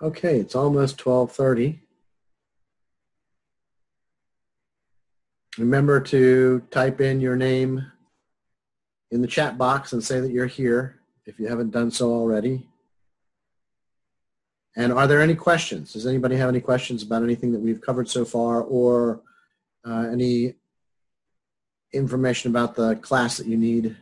Okay, it's almost 1230. Remember to type in your name in the chat box and say that you're here if you haven't done so already. And are there any questions? Does anybody have any questions about anything that we've covered so far or uh, any information about the class that you need?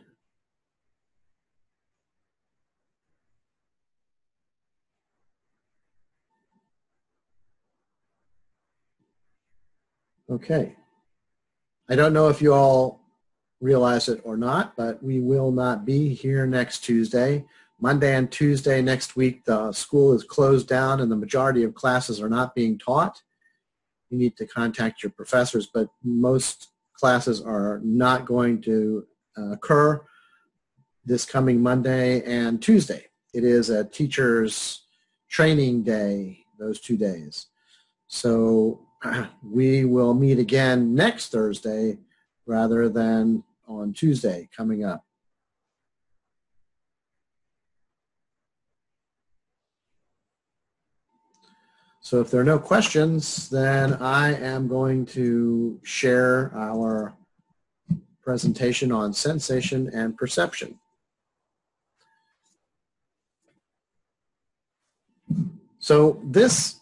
Okay. I don't know if you all realize it or not, but we will not be here next Tuesday. Monday and Tuesday next week, the school is closed down and the majority of classes are not being taught. You need to contact your professors, but most classes are not going to uh, occur this coming Monday and Tuesday. It is a teacher's training day, those two days. So we will meet again next Thursday rather than on Tuesday coming up. So if there are no questions, then I am going to share our presentation on sensation and perception. So this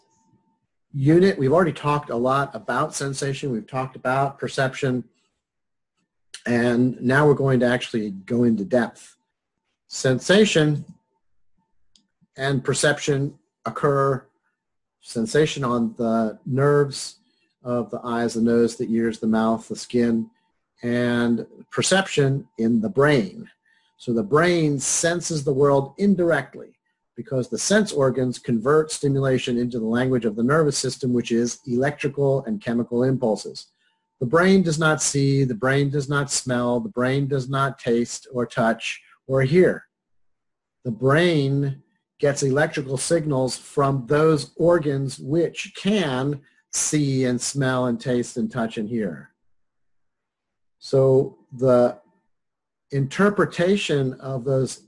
unit, we've already talked a lot about sensation. We've talked about perception. And now we're going to actually go into depth. Sensation and perception occur, sensation on the nerves of the eyes, the nose, the ears, the mouth, the skin, and perception in the brain. So the brain senses the world indirectly because the sense organs convert stimulation into the language of the nervous system, which is electrical and chemical impulses. The brain does not see, the brain does not smell, the brain does not taste or touch or hear. The brain gets electrical signals from those organs which can see and smell and taste and touch and hear. So the interpretation of those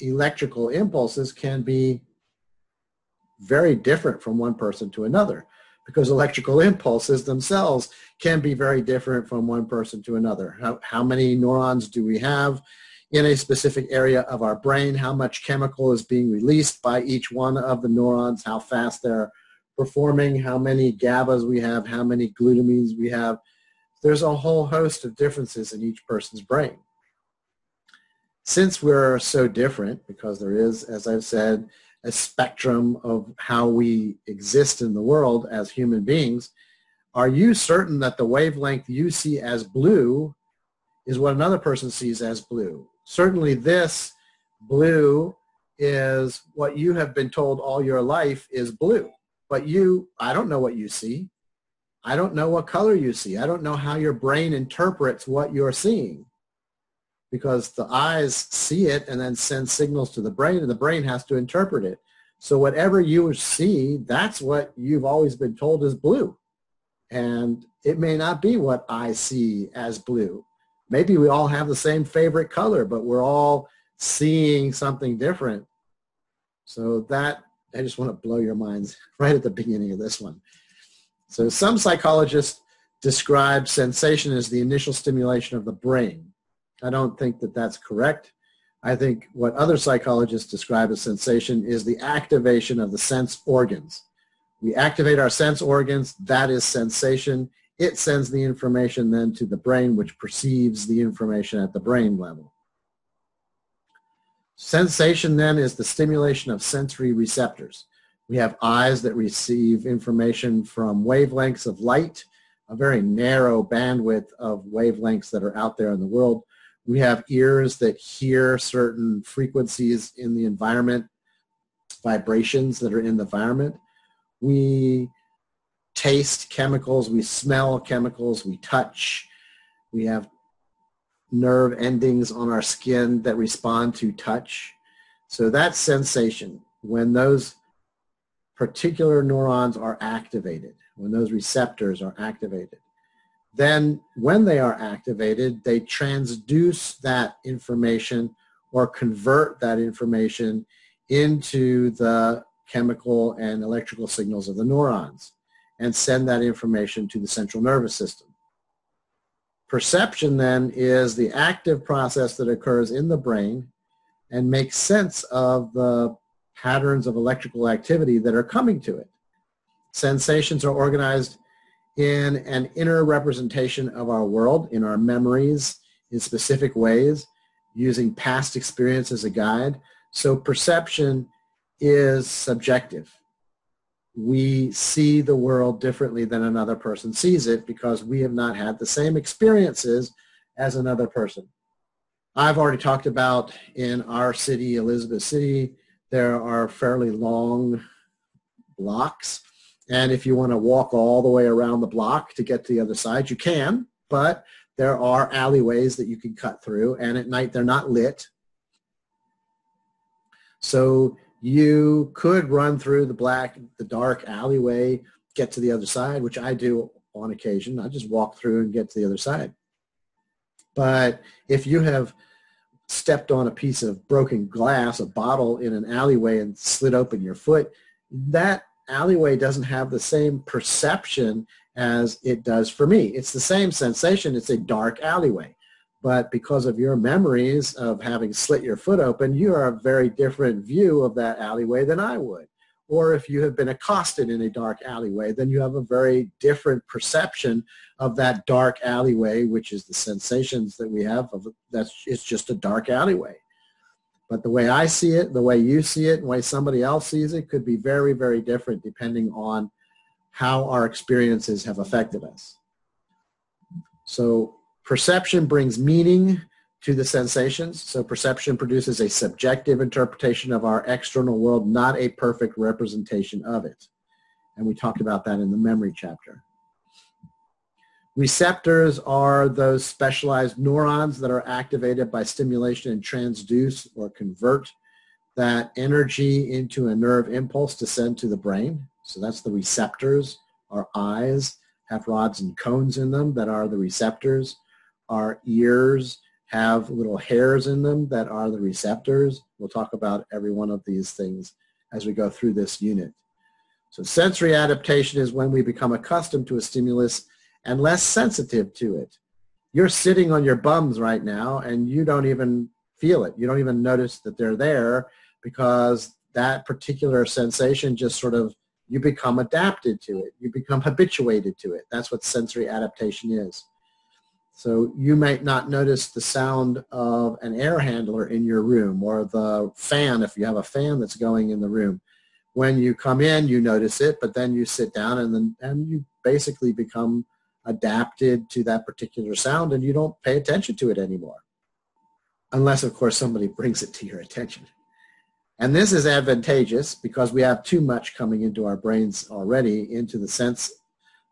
electrical impulses can be very different from one person to another because electrical impulses themselves can be very different from one person to another. How, how many neurons do we have in a specific area of our brain? How much chemical is being released by each one of the neurons? How fast they're performing? How many GABAs we have? How many glutamines we have? There's a whole host of differences in each person's brain since we're so different, because there is, as I've said, a spectrum of how we exist in the world as human beings, are you certain that the wavelength you see as blue is what another person sees as blue? Certainly this blue is what you have been told all your life is blue. But you, I don't know what you see. I don't know what color you see. I don't know how your brain interprets what you're seeing because the eyes see it and then send signals to the brain and the brain has to interpret it. So whatever you see, that's what you've always been told is blue. And it may not be what I see as blue. Maybe we all have the same favorite color, but we're all seeing something different. So that, I just want to blow your minds right at the beginning of this one. So some psychologists describe sensation as the initial stimulation of the brain. I don't think that that's correct. I think what other psychologists describe as sensation is the activation of the sense organs. We activate our sense organs, that is sensation. It sends the information then to the brain, which perceives the information at the brain level. Sensation then is the stimulation of sensory receptors. We have eyes that receive information from wavelengths of light, a very narrow bandwidth of wavelengths that are out there in the world. We have ears that hear certain frequencies in the environment, vibrations that are in the environment. We taste chemicals, we smell chemicals, we touch. We have nerve endings on our skin that respond to touch. So that's sensation. When those particular neurons are activated, when those receptors are activated. Then when they are activated, they transduce that information or convert that information into the chemical and electrical signals of the neurons and send that information to the central nervous system. Perception then is the active process that occurs in the brain and makes sense of the patterns of electrical activity that are coming to it. Sensations are organized in an inner representation of our world, in our memories, in specific ways, using past experience as a guide. So perception is subjective. We see the world differently than another person sees it because we have not had the same experiences as another person. I've already talked about in our city, Elizabeth City, there are fairly long blocks. And if you want to walk all the way around the block to get to the other side, you can, but there are alleyways that you can cut through. And at night, they're not lit. So you could run through the black, the dark alleyway, get to the other side, which I do on occasion. I just walk through and get to the other side. But if you have stepped on a piece of broken glass, a bottle in an alleyway and slid open your foot, that alleyway doesn't have the same perception as it does for me. It's the same sensation. It's a dark alleyway. But because of your memories of having slit your foot open, you are a very different view of that alleyway than I would. Or if you have been accosted in a dark alleyway, then you have a very different perception of that dark alleyway, which is the sensations that we have of that's it's just a dark alleyway. But the way I see it, the way you see it, and the way somebody else sees it could be very, very different depending on how our experiences have affected us. So perception brings meaning to the sensations. So perception produces a subjective interpretation of our external world, not a perfect representation of it. And we talked about that in the memory chapter. Receptors are those specialized neurons that are activated by stimulation and transduce or convert that energy into a nerve impulse to send to the brain. So that's the receptors. Our eyes have rods and cones in them that are the receptors. Our ears have little hairs in them that are the receptors. We'll talk about every one of these things as we go through this unit. So sensory adaptation is when we become accustomed to a stimulus and less sensitive to it. You're sitting on your bums right now and you don't even feel it. You don't even notice that they're there because that particular sensation just sort of, you become adapted to it. You become habituated to it. That's what sensory adaptation is. So you might not notice the sound of an air handler in your room or the fan if you have a fan that's going in the room. When you come in, you notice it, but then you sit down and then and you basically become adapted to that particular sound and you don't pay attention to it anymore. Unless, of course, somebody brings it to your attention. And this is advantageous because we have too much coming into our brains already into the sense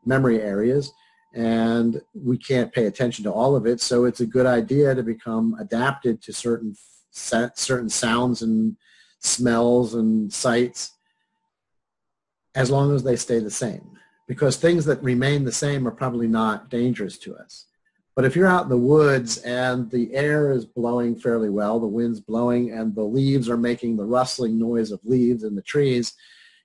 memory areas and we can't pay attention to all of it. So it's a good idea to become adapted to certain certain sounds and smells and sights as long as they stay the same because things that remain the same are probably not dangerous to us. But if you're out in the woods and the air is blowing fairly well, the wind's blowing and the leaves are making the rustling noise of leaves in the trees,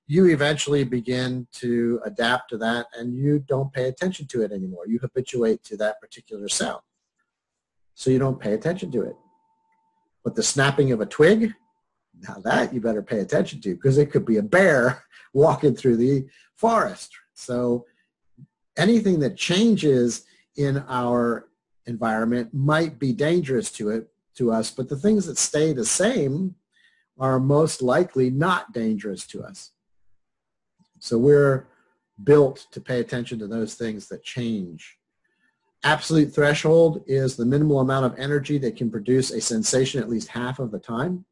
you eventually begin to adapt to that and you don't pay attention to it anymore. You habituate to that particular sound. So you don't pay attention to it. But the snapping of a twig, now that you better pay attention to because it could be a bear walking through the forest so anything that changes in our environment might be dangerous to it to us, but the things that stay the same are most likely not dangerous to us. So we're built to pay attention to those things that change. Absolute threshold is the minimal amount of energy that can produce a sensation at least half of the time.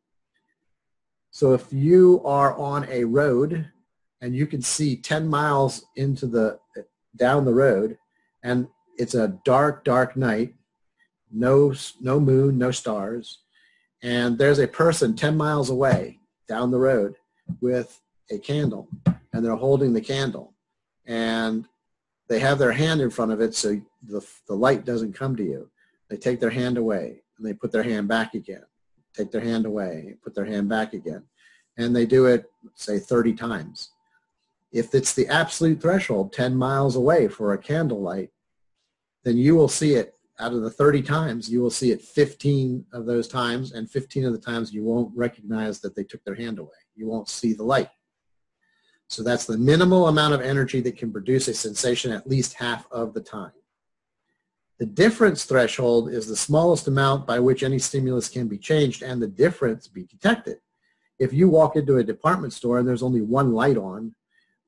So if you are on a road and you can see 10 miles into the down the road and it's a dark dark night. No no moon no stars. And there's a person 10 miles away down the road with a candle and they're holding the candle. And they have their hand in front of it so the, the light doesn't come to you. They take their hand away and they put their hand back again. Take their hand away put their hand back again. And they do it, say, 30 times. If it's the absolute threshold, 10 miles away for a candlelight, then you will see it out of the 30 times, you will see it 15 of those times, and 15 of the times you won't recognize that they took their hand away. You won't see the light. So that's the minimal amount of energy that can produce a sensation at least half of the time. The difference threshold is the smallest amount by which any stimulus can be changed and the difference be detected. If you walk into a department store and there's only one light on,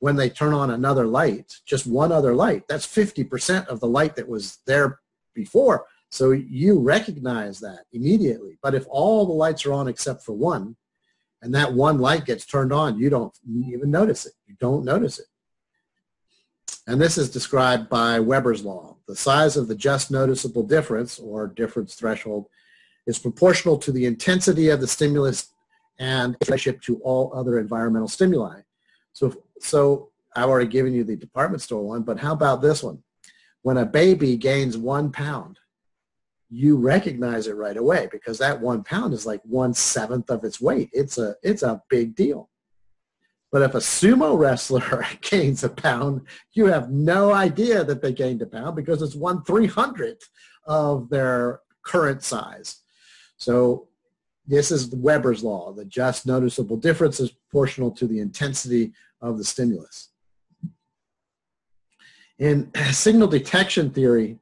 when they turn on another light, just one other light, that's 50% of the light that was there before. So you recognize that immediately. But if all the lights are on except for one, and that one light gets turned on, you don't even notice it. You don't notice it. And this is described by Weber's law. The size of the just noticeable difference, or difference threshold, is proportional to the intensity of the stimulus and relationship to all other environmental stimuli. So, so I've already given you the department store one, but how about this one? When a baby gains one pound, you recognize it right away because that one pound is like one seventh of its weight. It's a it's a big deal. But if a sumo wrestler gains a pound, you have no idea that they gained a pound because it's one three hundredth of their current size. So this is Weber's law. The just noticeable difference is proportional to the intensity of the stimulus. In signal detection theory,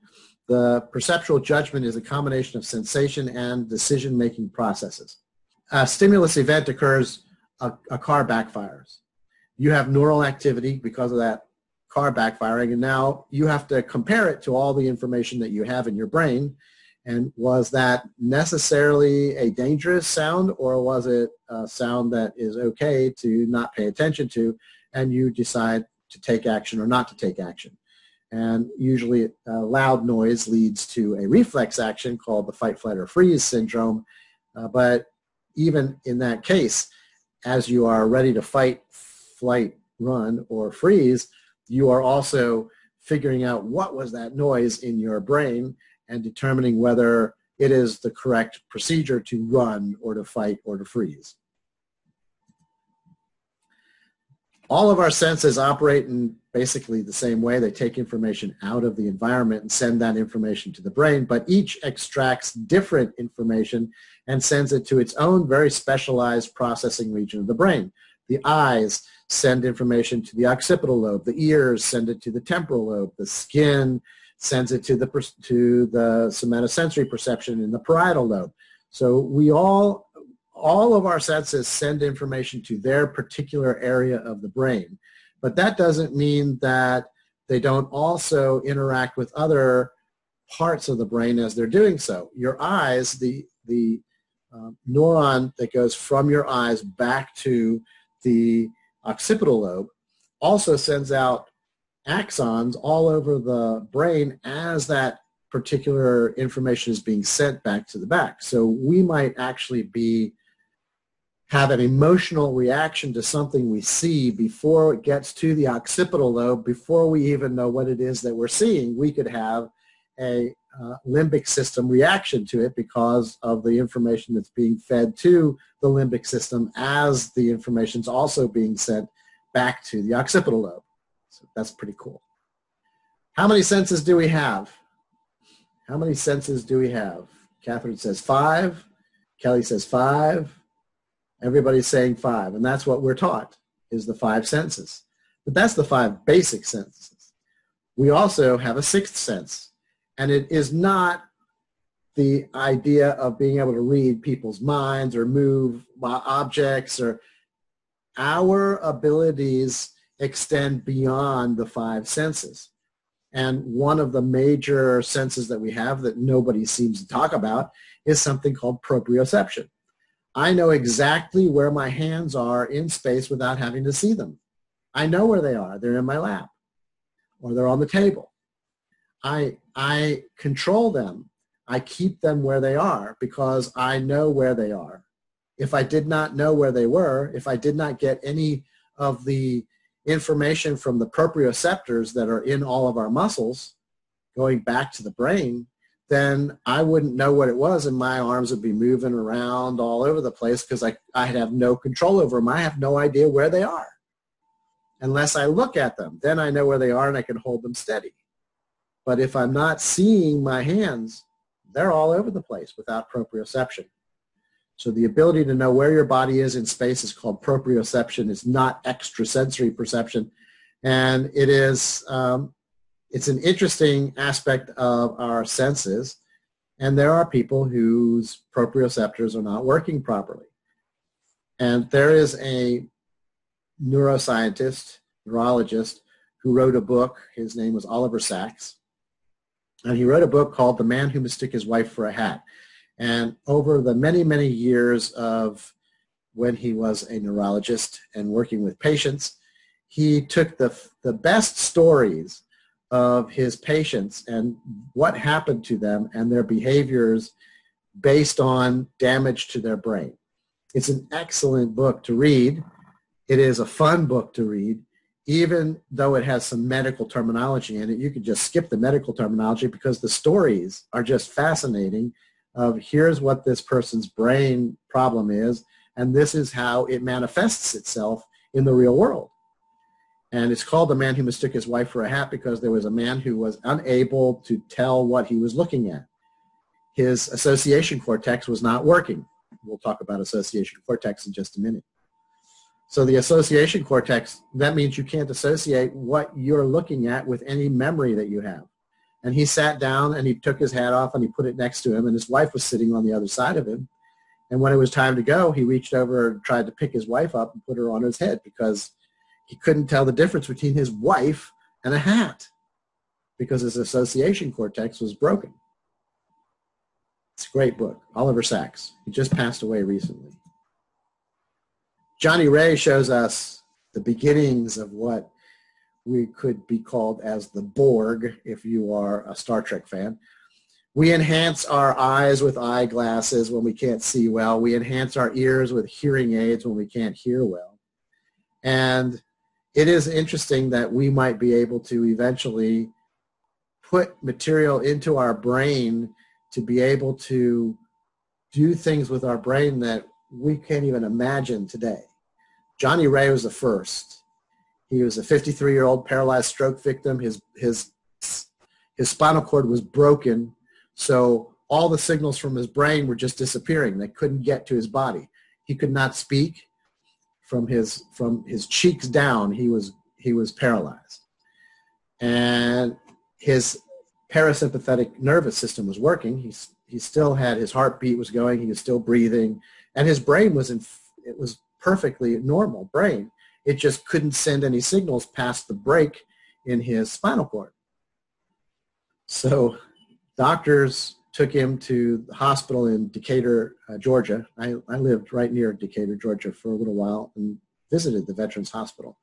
the perceptual judgment is a combination of sensation and decision-making processes. A stimulus event occurs, a, a car backfires. You have neural activity because of that car backfiring, and now you have to compare it to all the information that you have in your brain. And was that necessarily a dangerous sound, or was it a sound that is okay to not pay attention to, and you decide to take action or not to take action? And usually loud noise leads to a reflex action called the fight, flight, or freeze syndrome. Uh, but even in that case, as you are ready to fight, flight, run, or freeze, you are also figuring out what was that noise in your brain and determining whether it is the correct procedure to run or to fight or to freeze. all of our senses operate in basically the same way. They take information out of the environment and send that information to the brain, but each extracts different information and sends it to its own very specialized processing region of the brain. The eyes send information to the occipital lobe. The ears send it to the temporal lobe. The skin sends it to the, to the somatosensory perception in the parietal lobe. So we all all of our senses send information to their particular area of the brain. But that doesn't mean that they don't also interact with other parts of the brain as they're doing so. Your eyes, the, the uh, neuron that goes from your eyes back to the occipital lobe also sends out axons all over the brain as that particular information is being sent back to the back. So we might actually be have an emotional reaction to something we see before it gets to the occipital lobe, before we even know what it is that we're seeing, we could have a uh, limbic system reaction to it because of the information that's being fed to the limbic system as the information is also being sent back to the occipital lobe. So that's pretty cool. How many senses do we have? How many senses do we have? Catherine says five. Kelly says five. Everybody's saying five, and that's what we're taught is the five senses. But that's the five basic senses. We also have a sixth sense, and it is not the idea of being able to read people's minds or move objects or our abilities extend beyond the five senses. And one of the major senses that we have that nobody seems to talk about is something called proprioception. I know exactly where my hands are in space without having to see them. I know where they are. They're in my lap or they're on the table. I, I control them. I keep them where they are because I know where they are. If I did not know where they were, if I did not get any of the information from the proprioceptors that are in all of our muscles going back to the brain, then I wouldn't know what it was and my arms would be moving around all over the place because I, I'd have no control over them. I have no idea where they are unless I look at them. Then I know where they are and I can hold them steady. But if I'm not seeing my hands, they're all over the place without proprioception. So the ability to know where your body is in space is called proprioception. It's not extrasensory perception. And it is, um, it's an interesting aspect of our senses. And there are people whose proprioceptors are not working properly. And there is a neuroscientist, neurologist, who wrote a book. His name was Oliver Sacks. And he wrote a book called The Man Who Mistook His Wife for a Hat. And over the many, many years of when he was a neurologist and working with patients, he took the, the best stories of his patients and what happened to them and their behaviors based on damage to their brain. It's an excellent book to read. It is a fun book to read even though it has some medical terminology in it, you could just skip the medical terminology because the stories are just fascinating of here's what this person's brain problem is, and this is how it manifests itself in the real world. And it's called The Man Who Mistook His Wife for a Hat because there was a man who was unable to tell what he was looking at. His association cortex was not working. We'll talk about association cortex in just a minute. So the association cortex, that means you can't associate what you're looking at with any memory that you have. And he sat down and he took his hat off and he put it next to him and his wife was sitting on the other side of him. And when it was time to go, he reached over and tried to pick his wife up and put her on his head because he couldn't tell the difference between his wife and a hat because his association cortex was broken. It's a great book. Oliver Sacks. He just passed away recently. Johnny Ray shows us the beginnings of what we could be called as the Borg, if you are a Star Trek fan. We enhance our eyes with eyeglasses when we can't see well. We enhance our ears with hearing aids when we can't hear well. And it is interesting that we might be able to eventually put material into our brain to be able to do things with our brain that we can't even imagine today. Johnny Ray was the first. He was a 53-year-old paralyzed stroke victim. His, his, his spinal cord was broken, so all the signals from his brain were just disappearing. They couldn't get to his body. He could not speak. From his, from his cheeks down, he was, he was paralyzed. And his parasympathetic nervous system was working. He, he still had his heartbeat was going. He was still breathing. And his brain was in, it was perfectly normal brain. It just couldn't send any signals past the break in his spinal cord. So doctors took him to the hospital in Decatur, uh, Georgia. I, I lived right near Decatur, Georgia for a little while and visited the Veterans Hospital.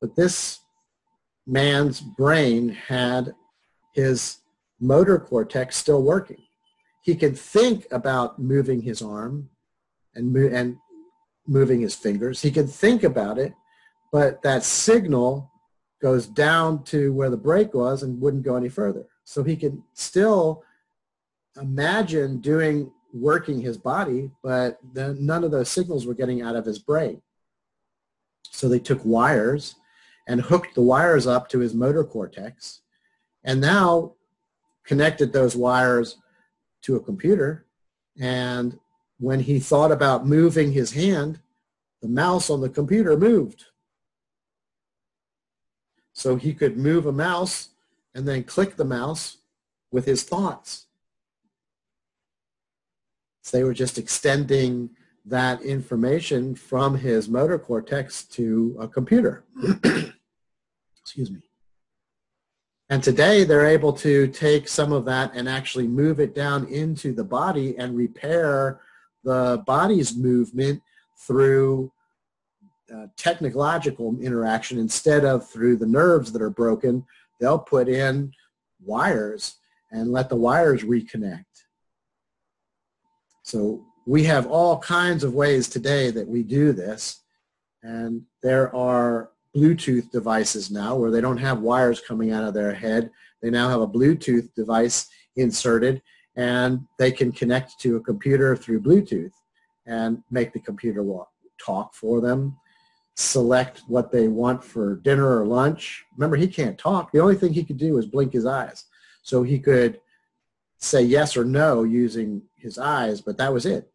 But this man's brain had his motor cortex still working. He could think about moving his arm and, and moving his fingers. He could think about it, but that signal goes down to where the break was and wouldn't go any further. So he can still imagine doing working his body, but the, none of those signals were getting out of his brain. So they took wires and hooked the wires up to his motor cortex and now connected those wires to a computer and when he thought about moving his hand, the mouse on the computer moved. So he could move a mouse and then click the mouse with his thoughts. So they were just extending that information from his motor cortex to a computer. Excuse me. And today they're able to take some of that and actually move it down into the body and repair the body's movement through uh, technological interaction instead of through the nerves that are broken they'll put in wires and let the wires reconnect. So we have all kinds of ways today that we do this and there are Bluetooth devices now where they don't have wires coming out of their head. They now have a Bluetooth device inserted and they can connect to a computer through Bluetooth and make the computer walk, talk for them, select what they want for dinner or lunch. Remember, he can't talk. The only thing he could do is blink his eyes. So he could say yes or no using his eyes, but that was it.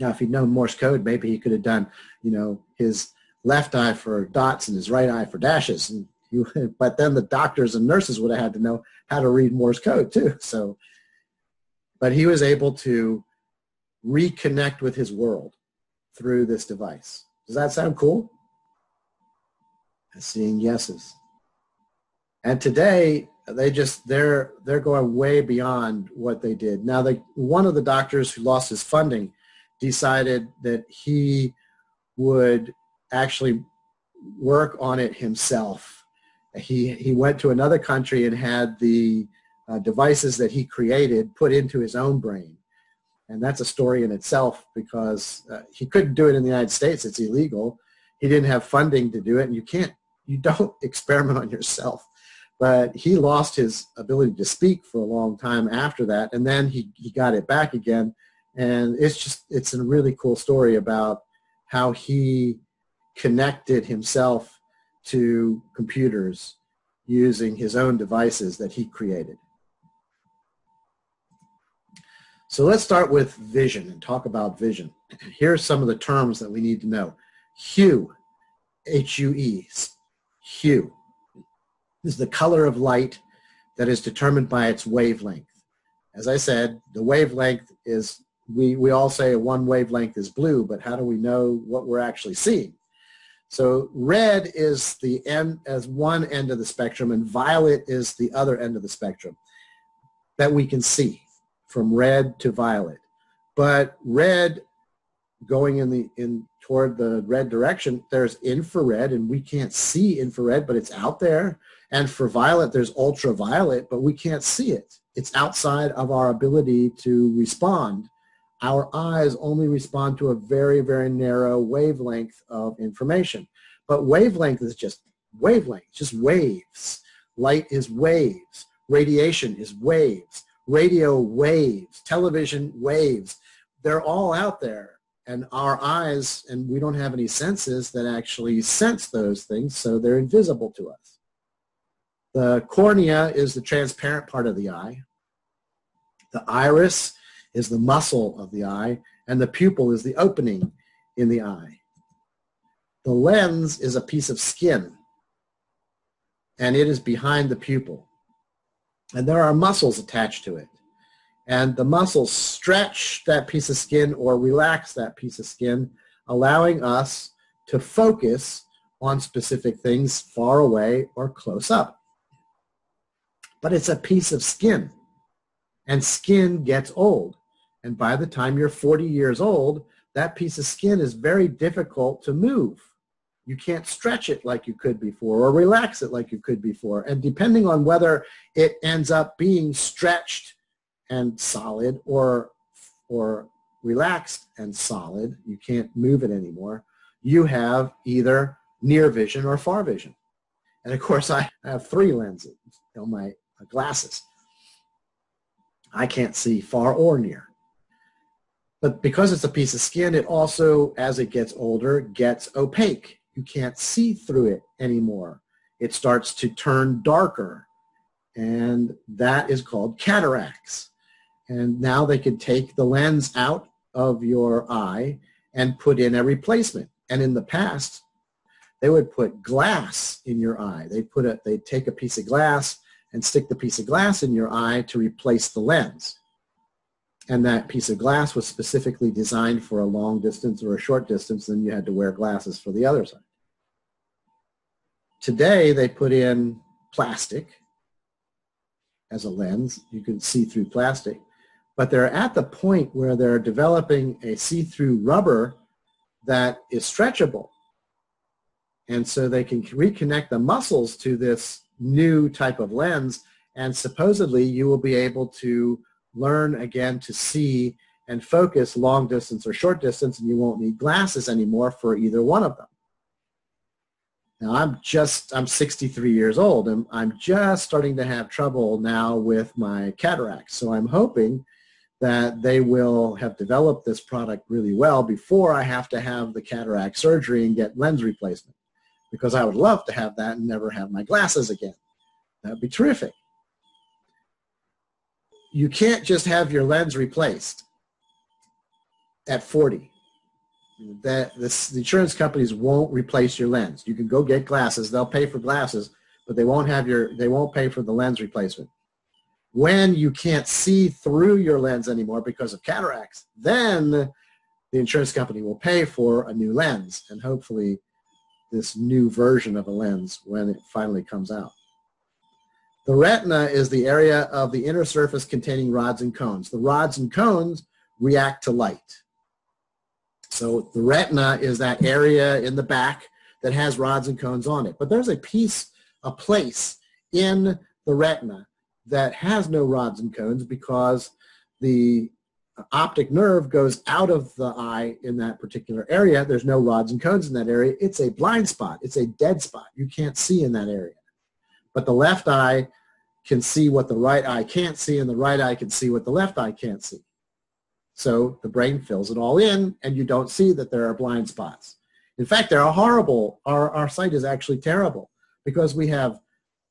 Now, if he'd known Morse code, maybe he could have done, you know, his left eye for dots and his right eye for dashes. And you, but then the doctors and nurses would have had to know how to read Morse code too. So, but he was able to reconnect with his world through this device. Does that sound cool? I'm Seeing yeses. And today they just they're they're going way beyond what they did. Now they one of the doctors who lost his funding decided that he would actually work on it himself. He he went to another country and had the uh, devices that he created put into his own brain. And that's a story in itself because uh, he couldn't do it in the United States. It's illegal. He didn't have funding to do it, and you can't, you don't experiment on yourself. But he lost his ability to speak for a long time after that, and then he, he got it back again. And it's just, it's a really cool story about how he connected himself to computers using his own devices that he created. So let's start with vision and talk about vision. Here are some of the terms that we need to know. Hue, H-U-E, hue, is the color of light that is determined by its wavelength. As I said, the wavelength is, we, we all say one wavelength is blue, but how do we know what we're actually seeing? So red is the end as one end of the spectrum and violet is the other end of the spectrum that we can see from red to violet. But red going in the in toward the red direction, there's infrared and we can't see infrared, but it's out there. And for violet, there's ultraviolet, but we can't see it. It's outside of our ability to respond. Our eyes only respond to a very, very narrow wavelength of information. But wavelength is just wavelength, just waves. Light is waves. Radiation is waves radio waves, television waves. They're all out there. And our eyes, and we don't have any senses that actually sense those things, so they're invisible to us. The cornea is the transparent part of the eye. The iris is the muscle of the eye, and the pupil is the opening in the eye. The lens is a piece of skin, and it is behind the pupil and there are muscles attached to it. And the muscles stretch that piece of skin or relax that piece of skin, allowing us to focus on specific things far away or close up. But it's a piece of skin, and skin gets old. And by the time you're 40 years old, that piece of skin is very difficult to move you can't stretch it like you could before or relax it like you could before. And depending on whether it ends up being stretched and solid or, or relaxed and solid, you can't move it anymore, you have either near vision or far vision. And of course, I have three lenses on my glasses. I can't see far or near. But because it's a piece of skin, it also, as it gets older, gets opaque you can't see through it anymore. It starts to turn darker. And that is called cataracts. And now they can take the lens out of your eye and put in a replacement. And in the past, they would put glass in your eye. They put a, they'd take a piece of glass and stick the piece of glass in your eye to replace the lens. And that piece of glass was specifically designed for a long distance or a short distance, then you had to wear glasses for the other side. Today, they put in plastic as a lens. You can see through plastic. But they're at the point where they're developing a see-through rubber that is stretchable. And so they can reconnect the muscles to this new type of lens and supposedly you will be able to learn again to see and focus long distance or short distance and you won't need glasses anymore for either one of them. Now I'm just, I'm 63 years old and I'm just starting to have trouble now with my cataracts. So I'm hoping that they will have developed this product really well before I have to have the cataract surgery and get lens replacement because I would love to have that and never have my glasses again. That would be terrific. You can't just have your lens replaced at 40 that this, the insurance companies won't replace your lens. You can go get glasses. They'll pay for glasses, but they won't have your, they won't pay for the lens replacement. When you can't see through your lens anymore because of cataracts, then the insurance company will pay for a new lens and hopefully this new version of a lens when it finally comes out. The retina is the area of the inner surface containing rods and cones. The rods and cones react to light. So the retina is that area in the back that has rods and cones on it. But there's a piece, a place in the retina that has no rods and cones because the optic nerve goes out of the eye in that particular area. There's no rods and cones in that area. It's a blind spot. It's a dead spot. You can't see in that area. But the left eye can see what the right eye can't see, and the right eye can see what the left eye can't see. So the brain fills it all in and you don't see that there are blind spots. In fact, they're horrible. Our, our sight is actually terrible because we have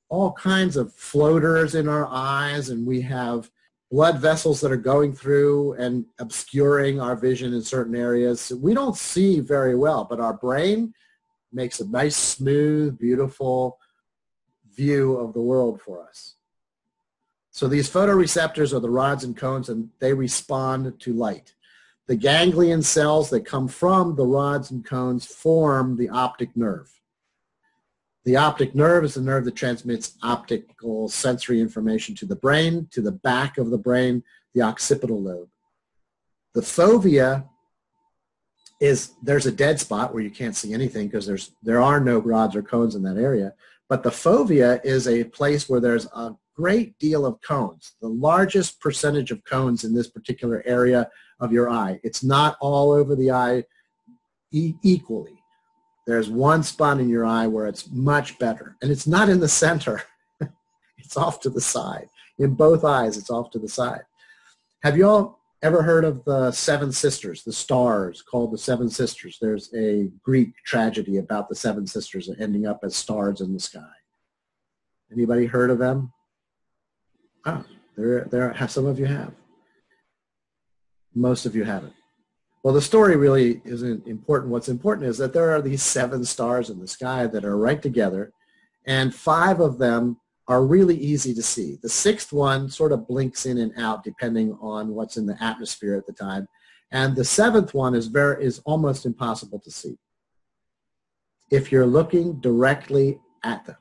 all kinds of floaters in our eyes and we have blood vessels that are going through and obscuring our vision in certain areas. We don't see very well, but our brain makes a nice, smooth, beautiful view of the world for us. So these photoreceptors are the rods and cones and they respond to light. The ganglion cells that come from the rods and cones form the optic nerve. The optic nerve is the nerve that transmits optical sensory information to the brain, to the back of the brain, the occipital lobe. The fovea is, there's a dead spot where you can't see anything because there's, there are no rods or cones in that area. But the fovea is a place where there's a great deal of cones, the largest percentage of cones in this particular area of your eye. It's not all over the eye e equally. There's one spot in your eye where it's much better, and it's not in the center. it's off to the side. In both eyes, it's off to the side. Have you all ever heard of the Seven Sisters, the stars called the Seven Sisters? There's a Greek tragedy about the Seven Sisters ending up as stars in the sky. Anybody heard of them? Ah, there, there some of you have. Most of you haven't. Well, the story really isn't important. What's important is that there are these seven stars in the sky that are right together, and five of them are really easy to see. The sixth one sort of blinks in and out depending on what's in the atmosphere at the time, and the seventh one is very is almost impossible to see if you're looking directly at them.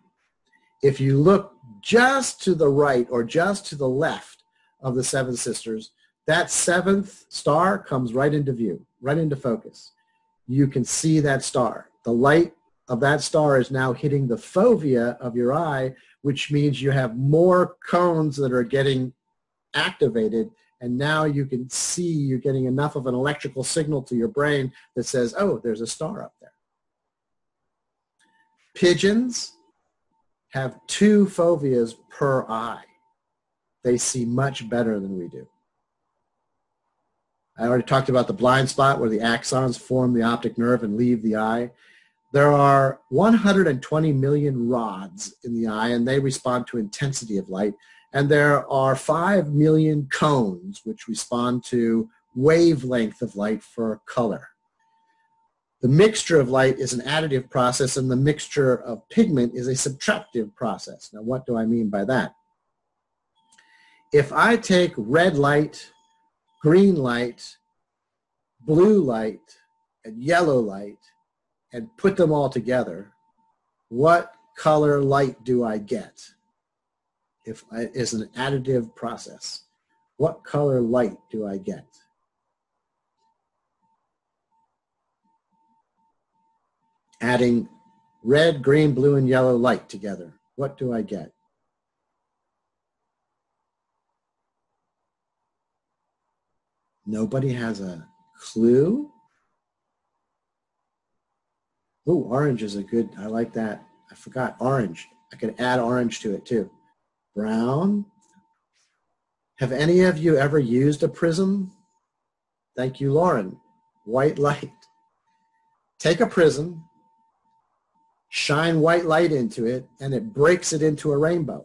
If you look just to the right or just to the left of the seven sisters, that seventh star comes right into view, right into focus. You can see that star. The light of that star is now hitting the fovea of your eye, which means you have more cones that are getting activated and now you can see you're getting enough of an electrical signal to your brain that says, oh, there's a star up there. Pigeons have two foveas per eye. They see much better than we do. I already talked about the blind spot where the axons form the optic nerve and leave the eye. There are 120 million rods in the eye and they respond to intensity of light. And there are 5 million cones which respond to wavelength of light for color. The mixture of light is an additive process and the mixture of pigment is a subtractive process. Now what do I mean by that? If I take red light, green light, blue light, and yellow light and put them all together, what color light do I get? If I, is an additive process. What color light do I get? adding red, green, blue, and yellow light together. What do I get? Nobody has a clue? Ooh, orange is a good, I like that. I forgot orange. I could add orange to it too. Brown. Have any of you ever used a prism? Thank you, Lauren. White light. Take a prism, shine white light into it, and it breaks it into a rainbow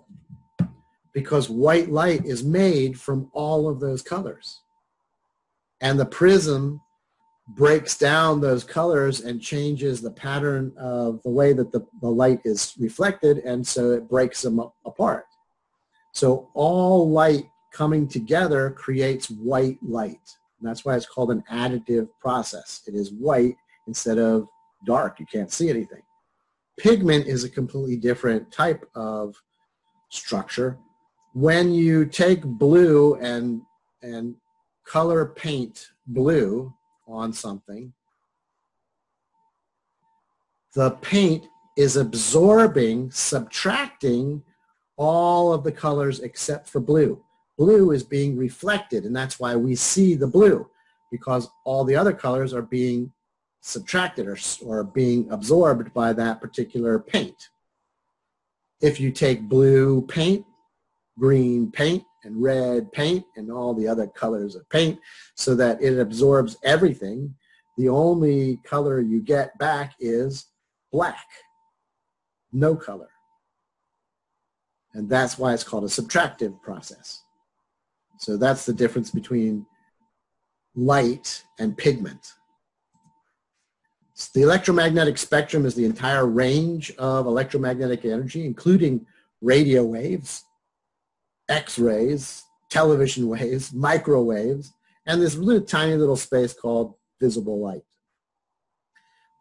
because white light is made from all of those colors. And the prism breaks down those colors and changes the pattern of the way that the, the light is reflected, and so it breaks them apart. So all light coming together creates white light. And that's why it's called an additive process. It is white instead of dark. You can't see anything. Pigment is a completely different type of structure. When you take blue and, and color paint blue on something, the paint is absorbing, subtracting all of the colors except for blue. Blue is being reflected, and that's why we see the blue, because all the other colors are being subtracted or, or being absorbed by that particular paint. If you take blue paint, green paint, and red paint, and all the other colors of paint, so that it absorbs everything, the only color you get back is black, no color. And that's why it's called a subtractive process. So that's the difference between light and pigment. The electromagnetic spectrum is the entire range of electromagnetic energy, including radio waves, X-rays, television waves, microwaves, and this little tiny little space called visible light.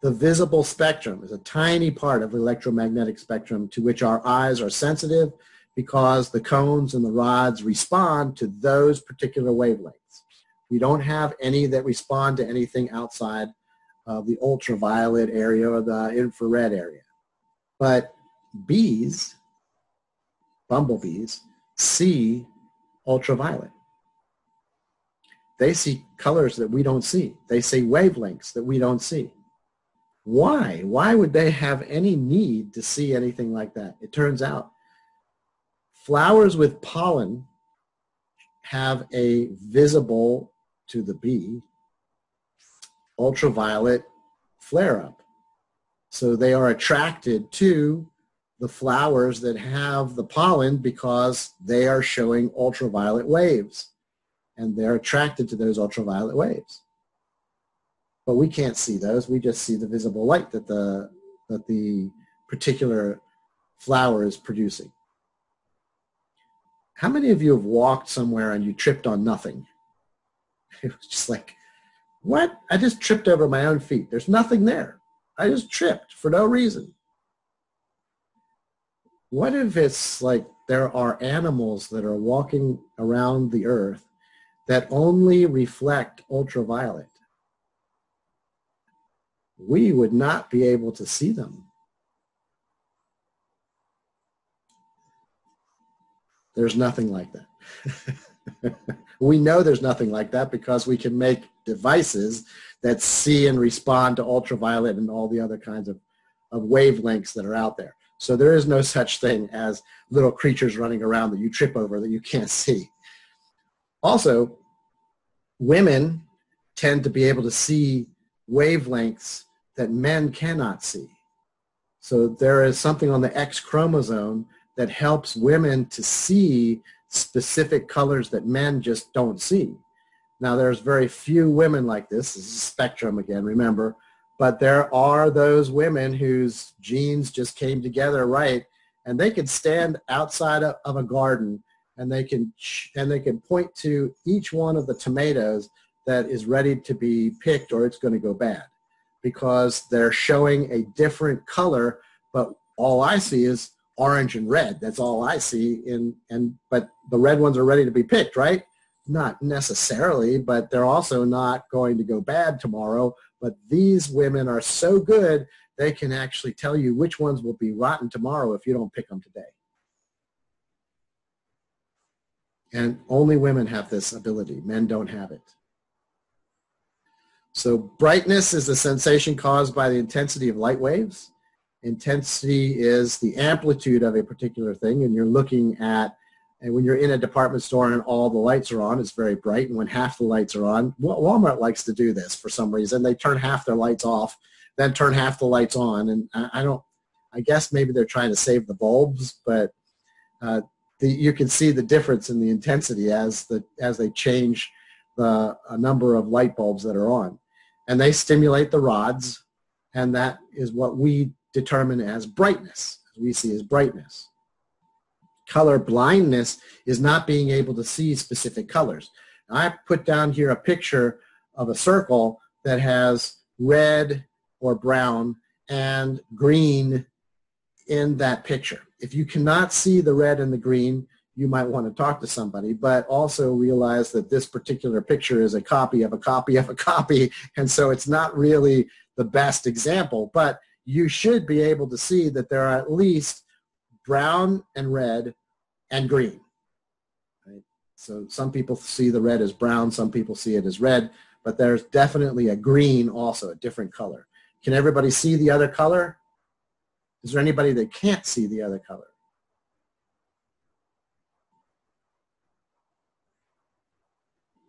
The visible spectrum is a tiny part of the electromagnetic spectrum to which our eyes are sensitive because the cones and the rods respond to those particular wavelengths. We don't have any that respond to anything outside of the ultraviolet area or the infrared area. But bees, bumblebees, see ultraviolet. They see colors that we don't see. They see wavelengths that we don't see. Why? Why would they have any need to see anything like that? It turns out flowers with pollen have a visible to the bee ultraviolet flare-up. So they are attracted to the flowers that have the pollen because they are showing ultraviolet waves and they're attracted to those ultraviolet waves. But we can't see those. We just see the visible light that the, that the particular flower is producing. How many of you have walked somewhere and you tripped on nothing? It was just like, what? I just tripped over my own feet. There's nothing there. I just tripped for no reason. What if it's like there are animals that are walking around the earth that only reflect ultraviolet? We would not be able to see them. There's nothing like that. we know there's nothing like that because we can make devices that see and respond to ultraviolet and all the other kinds of, of wavelengths that are out there. So there is no such thing as little creatures running around that you trip over that you can't see. Also, women tend to be able to see wavelengths that men cannot see. So there is something on the X chromosome that helps women to see specific colors that men just don't see. Now, there's very few women like this. This is a spectrum again, remember. But there are those women whose genes just came together right, and they can stand outside of a garden and they can and they can point to each one of the tomatoes that is ready to be picked or it's going to go bad because they're showing a different color but all I see is orange and red that's all I see in and but the red ones are ready to be picked right not necessarily, but they're also not going to go bad tomorrow. But these women are so good, they can actually tell you which ones will be rotten tomorrow if you don't pick them today. And only women have this ability. Men don't have it. So brightness is the sensation caused by the intensity of light waves. Intensity is the amplitude of a particular thing, and you're looking at, and when you're in a department store and all the lights are on, it's very bright, and when half the lights are on, Walmart likes to do this for some reason. They turn half their lights off, then turn half the lights on, and I, don't, I guess maybe they're trying to save the bulbs, but uh, the, you can see the difference in the intensity as the as they change the number of light bulbs that are on, and they stimulate the rods, and that is what we determine as brightness. We see as brightness. Color blindness is not being able to see specific colors. I put down here a picture of a circle that has red or brown and green in that picture. If you cannot see the red and the green, you might want to talk to somebody, but also realize that this particular picture is a copy of a copy of a copy, and so it's not really the best example, but you should be able to see that there are at least brown and red and green. Right? So some people see the red as brown, some people see it as red, but there's definitely a green also, a different color. Can everybody see the other color? Is there anybody that can't see the other color?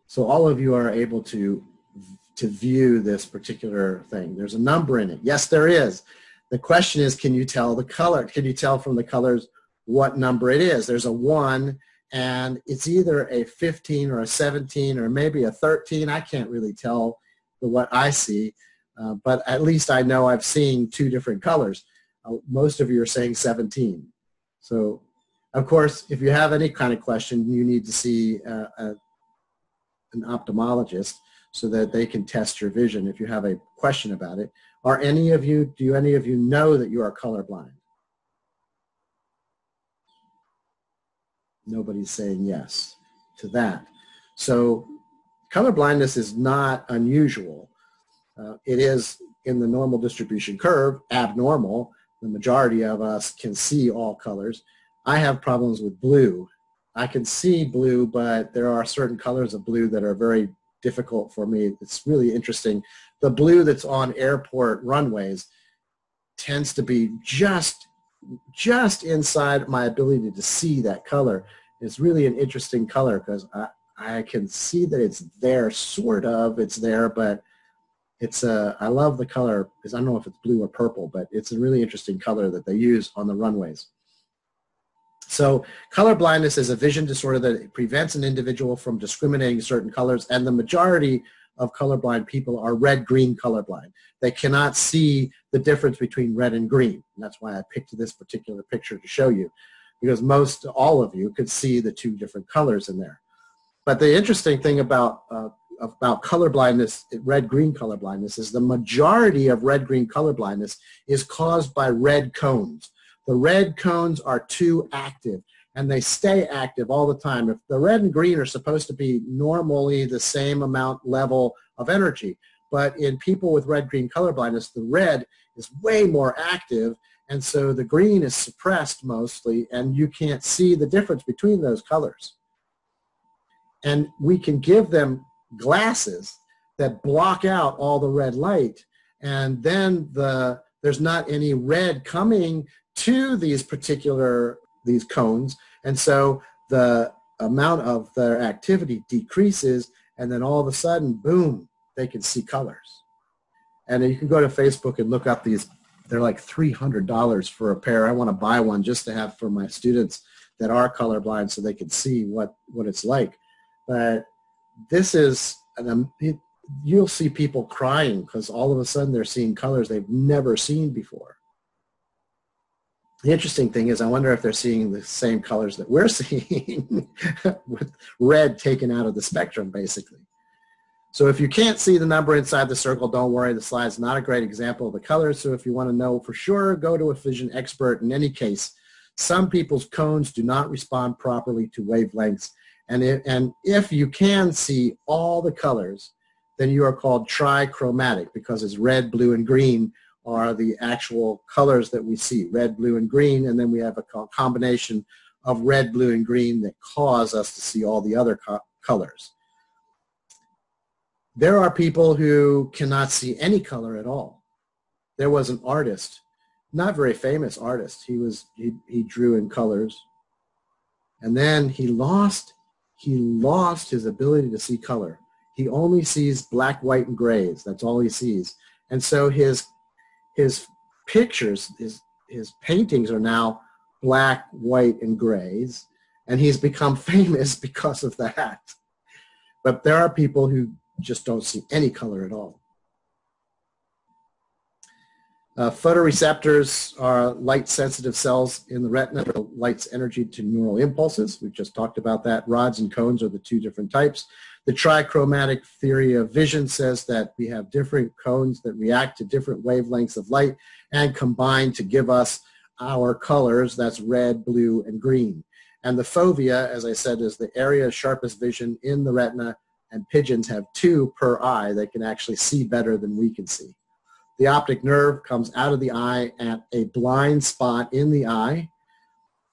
So all of you are able to, to view this particular thing. There's a number in it. Yes, there is. The question is, can you tell the color? Can you tell from the colors what number it is? There's a 1, and it's either a 15 or a 17 or maybe a 13. I can't really tell what I see, uh, but at least I know I've seen two different colors. Uh, most of you are saying 17. So, of course, if you have any kind of question, you need to see uh, a, an ophthalmologist so that they can test your vision if you have a question about it. Are any of you, do any of you know that you are colorblind? Nobody's saying yes to that. So colorblindness is not unusual. Uh, it is in the normal distribution curve abnormal, the majority of us can see all colors. I have problems with blue. I can see blue, but there are certain colors of blue that are very difficult for me. It's really interesting. The blue that's on airport runways tends to be just just inside my ability to see that color. It's really an interesting color because I, I can see that it's there, sort of. It's there, but it's a, I love the color because I don't know if it's blue or purple, but it's a really interesting color that they use on the runways. So color blindness is a vision disorder that prevents an individual from discriminating certain colors, and the majority of colorblind people are red-green colorblind. They cannot see the difference between red and green. And that's why I picked this particular picture to show you, because most all of you could see the two different colors in there. But the interesting thing about uh, about color blindness, red-green color blindness, is the majority of red-green color blindness is caused by red cones. The red cones are too active and they stay active all the time. If the red and green are supposed to be normally the same amount level of energy, but in people with red-green color blindness, the red is way more active and so the green is suppressed mostly and you can't see the difference between those colors. And we can give them glasses that block out all the red light and then the there's not any red coming to these particular these cones. And so the amount of their activity decreases and then all of a sudden boom they can see colors. And you can go to facebook and look up these they're like $300 for a pair. I want to buy one just to have for my students that are colorblind so they can see what what it's like. But this is, and you'll see people crying because all of a sudden they're seeing colors they've never seen before. The interesting thing is I wonder if they're seeing the same colors that we're seeing with red taken out of the spectrum basically. So if you can't see the number inside the circle, don't worry. The slide is not a great example of the colors. So if you want to know for sure, go to a vision expert. In any case, some people's cones do not respond properly to wavelengths and, it, and if you can see all the colors, then you are called trichromatic because it's red, blue, and green are the actual colors that we see, red, blue, and green, and then we have a combination of red, blue, and green that cause us to see all the other co colors. There are people who cannot see any color at all. There was an artist, not very famous artist. He was he, he drew in colors. And then he lost he lost his ability to see color. He only sees black, white, and grays. That's all he sees. And so his his pictures, his his paintings are now black, white, and grays, and he's become famous because of that. But there are people who just don't see any color at all. Uh, photoreceptors are light-sensitive cells in the retina that lights energy to neural impulses. We've just talked about that. Rods and cones are the two different types. The trichromatic theory of vision says that we have different cones that react to different wavelengths of light and combine to give us our colors. That's red, blue, and green. And the fovea, as I said, is the area of sharpest vision in the retina, and pigeons have two per eye. They can actually see better than we can see. The optic nerve comes out of the eye at a blind spot in the eye,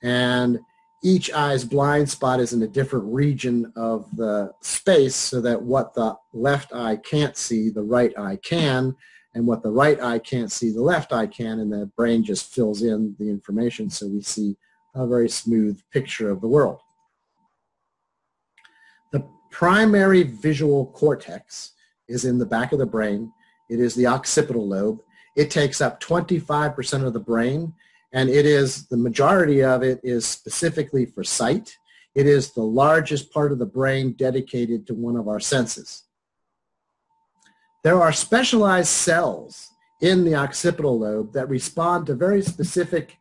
and each eye's blind spot is in a different region of the space so that what the left eye can't see, the right eye can, and what the right eye can't see, the left eye can, and the brain just fills in the information so we see a very smooth picture of the world. The primary visual cortex is in the back of the brain. It is the occipital lobe. It takes up 25% of the brain, and it is, the majority of it is specifically for sight. It is the largest part of the brain dedicated to one of our senses. There are specialized cells in the occipital lobe that respond to very specific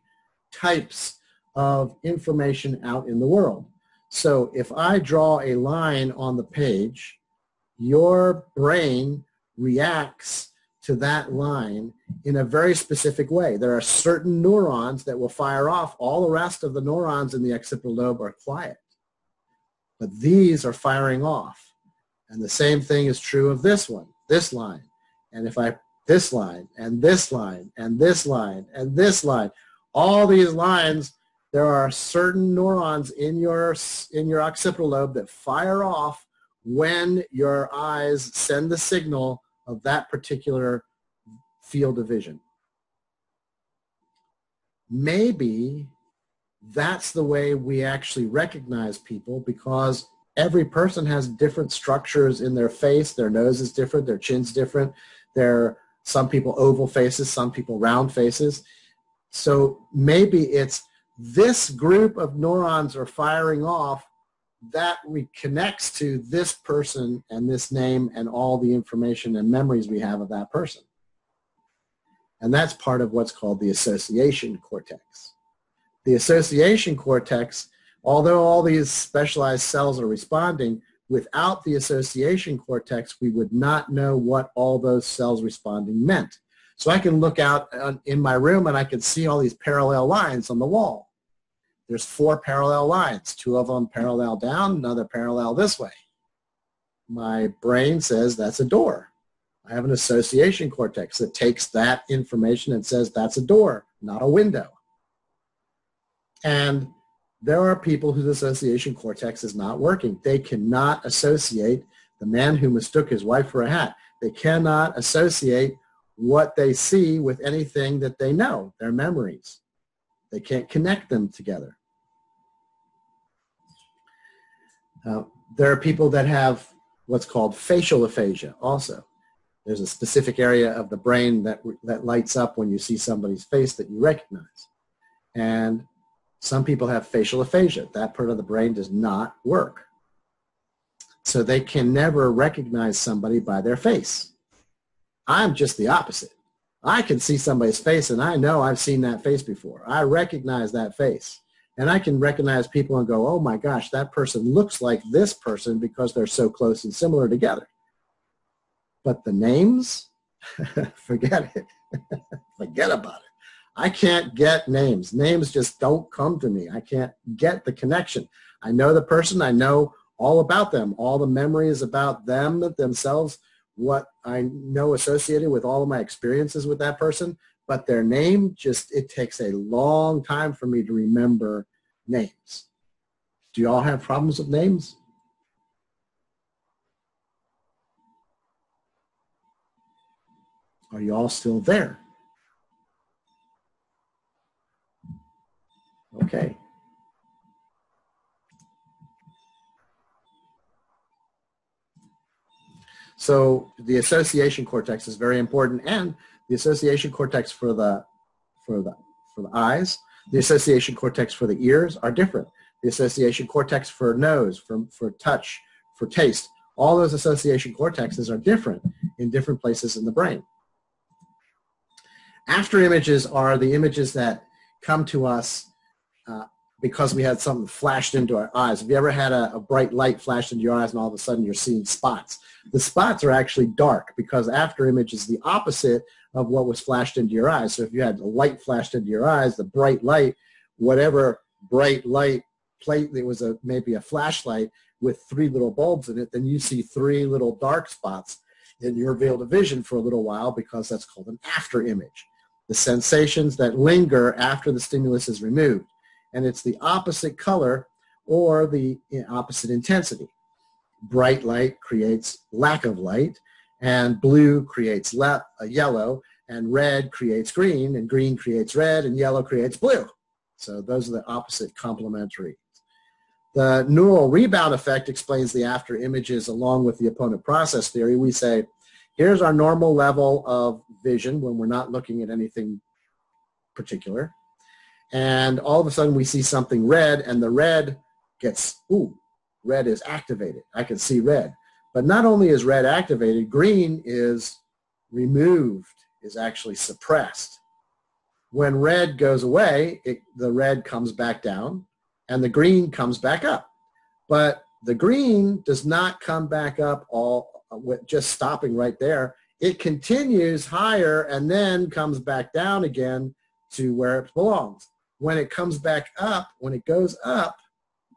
types of information out in the world. So if I draw a line on the page, your brain reacts to that line in a very specific way. There are certain neurons that will fire off. All the rest of the neurons in the occipital lobe are quiet. But these are firing off. And the same thing is true of this one, this line. And if I, this line, and this line, and this line, and this line, all these lines there are certain neurons in your, in your occipital lobe that fire off when your eyes send the signal of that particular field of vision. Maybe that's the way we actually recognize people because every person has different structures in their face. Their nose is different, their chin's different. There some people oval faces, some people round faces. So maybe it's this group of neurons are firing off that connects to this person and this name and all the information and memories we have of that person. And that's part of what's called the association cortex. The association cortex, although all these specialized cells are responding, without the association cortex, we would not know what all those cells responding meant. So I can look out uh, in my room and I can see all these parallel lines on the wall. There's four parallel lines, two of them parallel down, another parallel this way. My brain says that's a door. I have an association cortex that takes that information and says that's a door, not a window. And there are people whose association cortex is not working. They cannot associate the man who mistook his wife for a hat. They cannot associate what they see with anything that they know, their memories. They can't connect them together. Uh, there are people that have what's called facial aphasia also. There's a specific area of the brain that, that lights up when you see somebody's face that you recognize. And some people have facial aphasia. That part of the brain does not work. So they can never recognize somebody by their face. I'm just the opposite. I can see somebody's face and I know I've seen that face before. I recognize that face. And I can recognize people and go, oh my gosh, that person looks like this person because they're so close and similar together. But the names, forget it. forget about it. I can't get names. Names just don't come to me. I can't get the connection. I know the person. I know all about them, all the memories about them themselves what I know associated with all of my experiences with that person, but their name just, it takes a long time for me to remember names. Do you all have problems with names? Are you all still there? Okay. So the association cortex is very important and the association cortex for the, for the, for the eyes, the association cortex for the ears are different. The association cortex for nose, for, for touch, for taste, all those association cortexes are different in different places in the brain. After images are the images that come to us uh, because we had something flashed into our eyes. Have you ever had a, a, bright light flash into your eyes and all of a sudden you're seeing spots? The spots are actually dark because after image is the opposite of what was flashed into your eyes. So if you had a light flashed into your eyes, the bright light, whatever bright light plate, there was a maybe a flashlight with three little bulbs in it, then you see three little dark spots in your field of vision for a little while because that's called an after image. The sensations that linger after the stimulus is removed. And it's the opposite color or the opposite intensity. Bright light creates lack of light, and blue creates le- uh, yellow, and red creates green, and green creates red, and yellow creates blue. So those are the opposite complementary. The neural rebound effect explains the after images along with the opponent process theory. We say, here's our normal level of vision when we're not looking at anything particular. And all of a sudden we see something red and the red gets, ooh, red is activated. I can see red. But not only is red activated, green is removed, is actually suppressed. When red goes away, it, the red comes back down and the green comes back up. But the green does not come back up all uh, with just stopping right there. It continues higher and then comes back down again to where it belongs. When it comes back up, when it goes up,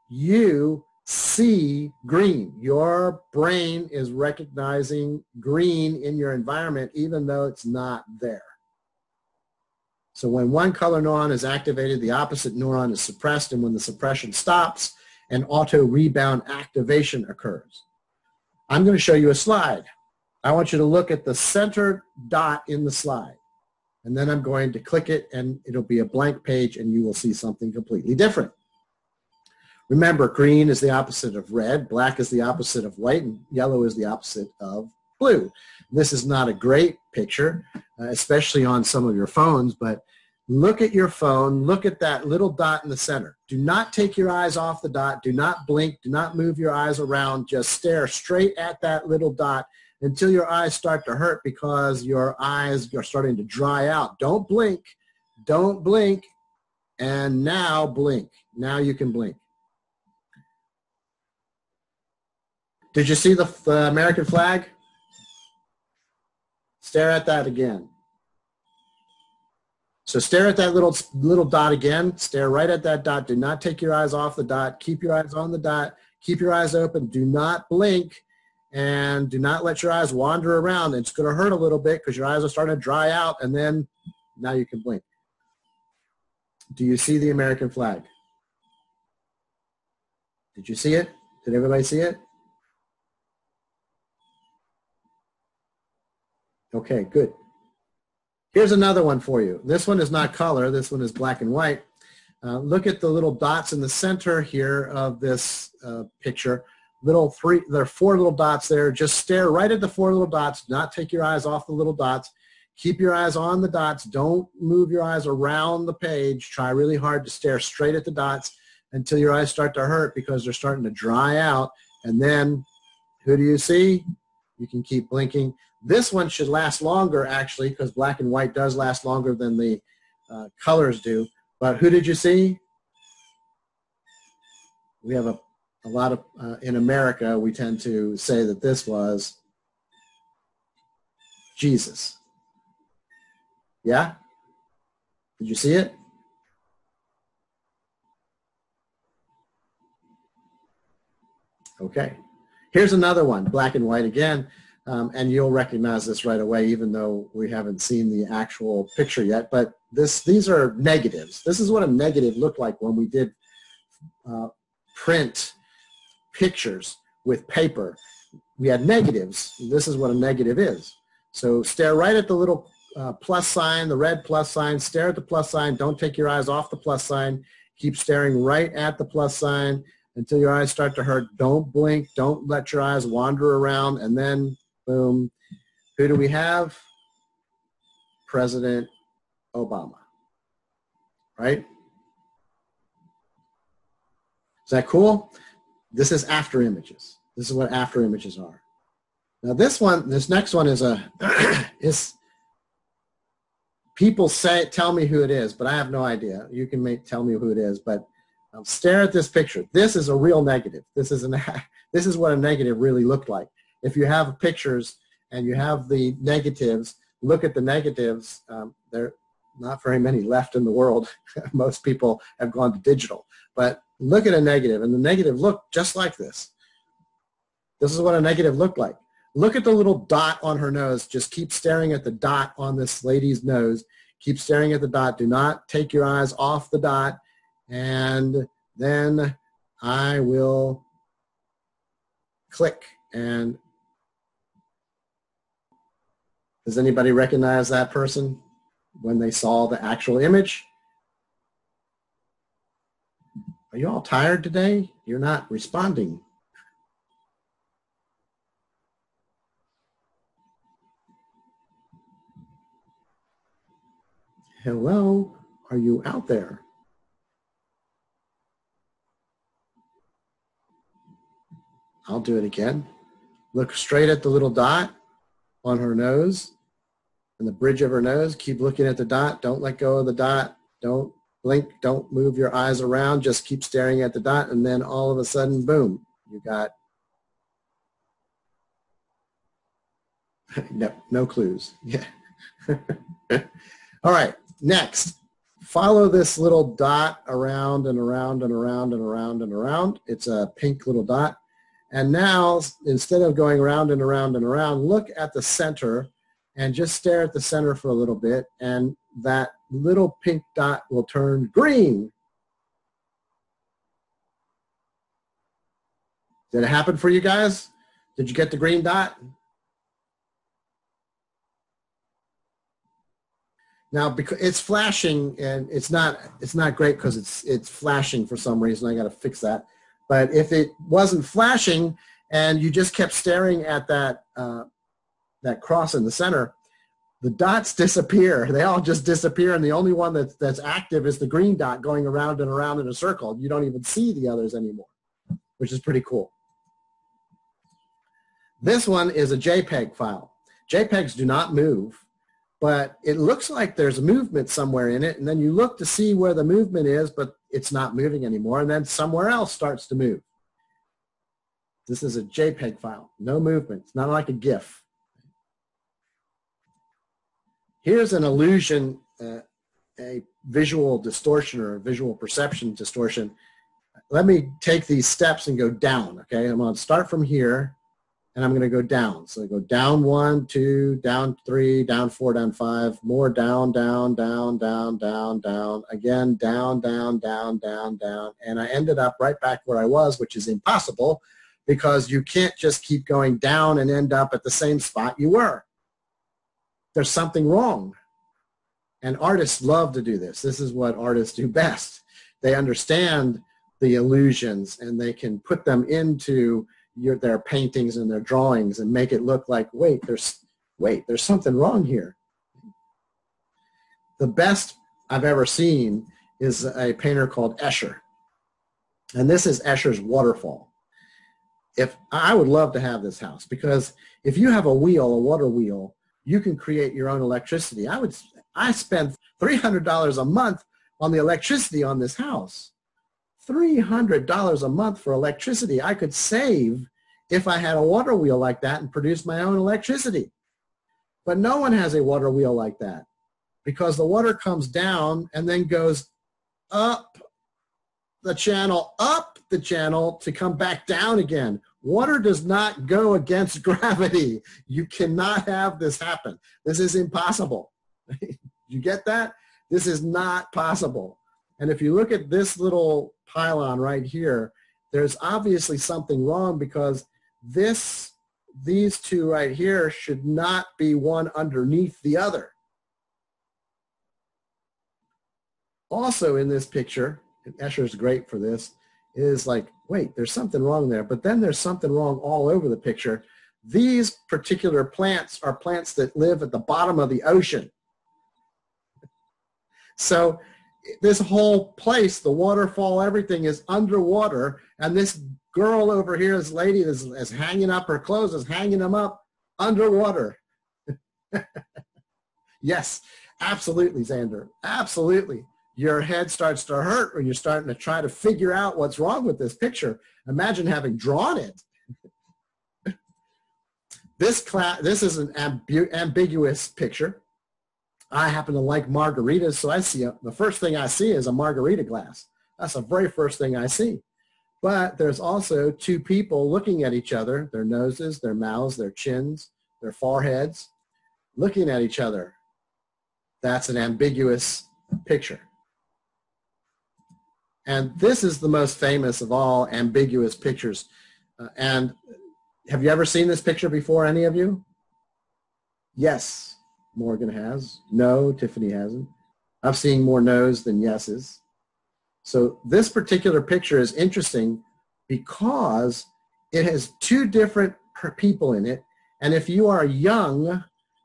you see green. Your brain is recognizing green in your environment even though it's not there. So when one color neuron is activated, the opposite neuron is suppressed, and when the suppression stops, an auto-rebound activation occurs. I'm going to show you a slide. I want you to look at the center dot in the slide. And then I'm going to click it, and it'll be a blank page, and you will see something completely different. Remember, green is the opposite of red, black is the opposite of white, and yellow is the opposite of blue. This is not a great picture, uh, especially on some of your phones, but look at your phone, look at that little dot in the center. Do not take your eyes off the dot. Do not blink. Do not move your eyes around. Just stare straight at that little dot until your eyes start to hurt because your eyes are starting to dry out. Don't blink. Don't blink. And now blink. Now you can blink. Did you see the, the American flag? Stare at that again. So stare at that little little dot again. Stare right at that dot. Do not take your eyes off the dot. Keep your eyes on the dot. Keep your eyes open. Do not blink. And do not let your eyes wander around. It's going to hurt a little bit because your eyes are starting to dry out. And then now you can blink. Do you see the American flag? Did you see it? Did everybody see it? Okay, good. Here's another one for you. This one is not color. This one is black and white. Uh, look at the little dots in the center here of this uh, picture. Little three, there are four little dots there. Just stare right at the four little dots. Do not take your eyes off the little dots. Keep your eyes on the dots. Don't move your eyes around the page. Try really hard to stare straight at the dots until your eyes start to hurt because they're starting to dry out. And then who do you see? You can keep blinking. This one should last longer, actually, because black and white does last longer than the uh, colors do. But who did you see? We have a, a lot of, uh, in America, we tend to say that this was Jesus. Yeah? Did you see it? Okay. Here's another one, black and white again. Um, and you'll recognize this right away, even though we haven't seen the actual picture yet. But this, these are negatives. This is what a negative looked like when we did uh, print pictures with paper. We had negatives. This is what a negative is. So stare right at the little uh, plus sign, the red plus sign. Stare at the plus sign. Don't take your eyes off the plus sign. Keep staring right at the plus sign until your eyes start to hurt. Don't blink. Don't let your eyes wander around. And then, boom. Who do we have? President Obama. Right? Is that cool? This is after images. This is what after images are. Now this one, this next one is a is people say tell me who it is, but I have no idea. You can make tell me who it is, but um, stare at this picture. This is a real negative. This is an this is what a negative really looked like. If you have pictures and you have the negatives, look at the negatives. Um, there are not very many left in the world. Most people have gone to digital. But look at a negative, and the negative looked just like this. This is what a negative looked like. Look at the little dot on her nose. Just keep staring at the dot on this lady's nose. Keep staring at the dot. Do not take your eyes off the dot. And then I will click. And does anybody recognize that person when they saw the actual image? Are you all tired today? You're not responding. Hello, are you out there? I'll do it again. Look straight at the little dot on her nose and the bridge of her nose. Keep looking at the dot. Don't let go of the dot. Don't blink. Don't move your eyes around. Just keep staring at the dot. And then all of a sudden, boom, you got no, no clues. Yeah. all right. Next, follow this little dot around and around and around and around and around. It's a pink little dot. And now, instead of going around and around and around, look at the center and just stare at the center for a little bit. And that little pink dot will turn green. Did it happen for you guys? Did you get the green dot? Now, because it's flashing and it's not it's not great because it's it's flashing for some reason. I got to fix that. But if it wasn't flashing and you just kept staring at that uh, that cross in the center, the dots disappear. They all just disappear, and the only one that's that's active is the green dot going around and around in a circle. You don't even see the others anymore, which is pretty cool. This one is a JPEG file. JPEGs do not move but it looks like there's a movement somewhere in it and then you look to see where the movement is but it's not moving anymore and then somewhere else starts to move this is a jpeg file no movement it's not like a gif here's an illusion uh, a visual distortion or a visual perception distortion let me take these steps and go down okay i'm going to start from here and I'm going to go down. So I go down one, two, down three, down four, down five, more down, down, down, down, down, down, again, down, down, down, down, down. And I ended up right back where I was, which is impossible because you can't just keep going down and end up at the same spot you were. There's something wrong. And artists love to do this. This is what artists do best. They understand the illusions and they can put them into your, their paintings and their drawings and make it look like, wait, there's, wait, there's something wrong here. The best I've ever seen is a painter called Escher. And this is Escher's Waterfall. If I would love to have this house because if you have a wheel, a water wheel, you can create your own electricity. I would I spend $300 a month on the electricity on this house. $300 a month for electricity I could save if I had a water wheel like that and produce my own electricity. But no one has a water wheel like that because the water comes down and then goes up the channel, up the channel to come back down again. Water does not go against gravity. You cannot have this happen. This is impossible. you get that? This is not possible. And if you look at this little pylon right here, there's obviously something wrong because this these two right here should not be one underneath the other. Also in this picture, and Escher's great for this, is like, wait, there's something wrong there, but then there's something wrong all over the picture. These particular plants are plants that live at the bottom of the ocean. So this whole place, the waterfall, everything is underwater, and this girl over here, this lady is, is hanging up her clothes, is hanging them up underwater. yes, absolutely, Xander. Absolutely. Your head starts to hurt when you're starting to try to figure out what's wrong with this picture. Imagine having drawn it. this class, this is an ambiguous picture. I happen to like margaritas, so I see a, the first thing I see is a margarita glass. That's the very first thing I see. But there's also two people looking at each other, their noses, their mouths, their chins, their foreheads, looking at each other. That's an ambiguous picture. And this is the most famous of all ambiguous pictures. Uh, and have you ever seen this picture before, any of you? Yes. Morgan has. No, Tiffany hasn't. I've seen more no's than yeses. So this particular picture is interesting because it has two different people in it. And if you are young,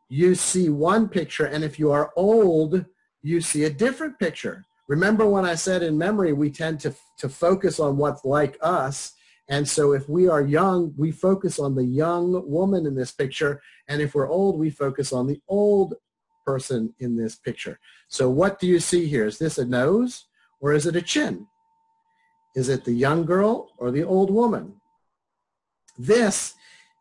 you see one picture. And if you are old, you see a different picture. Remember when I said in memory, we tend to, to focus on what's like us. And so if we are young, we focus on the young woman in this picture. And if we're old, we focus on the old person in this picture. So what do you see here? Is this a nose or is it a chin? Is it the young girl or the old woman? This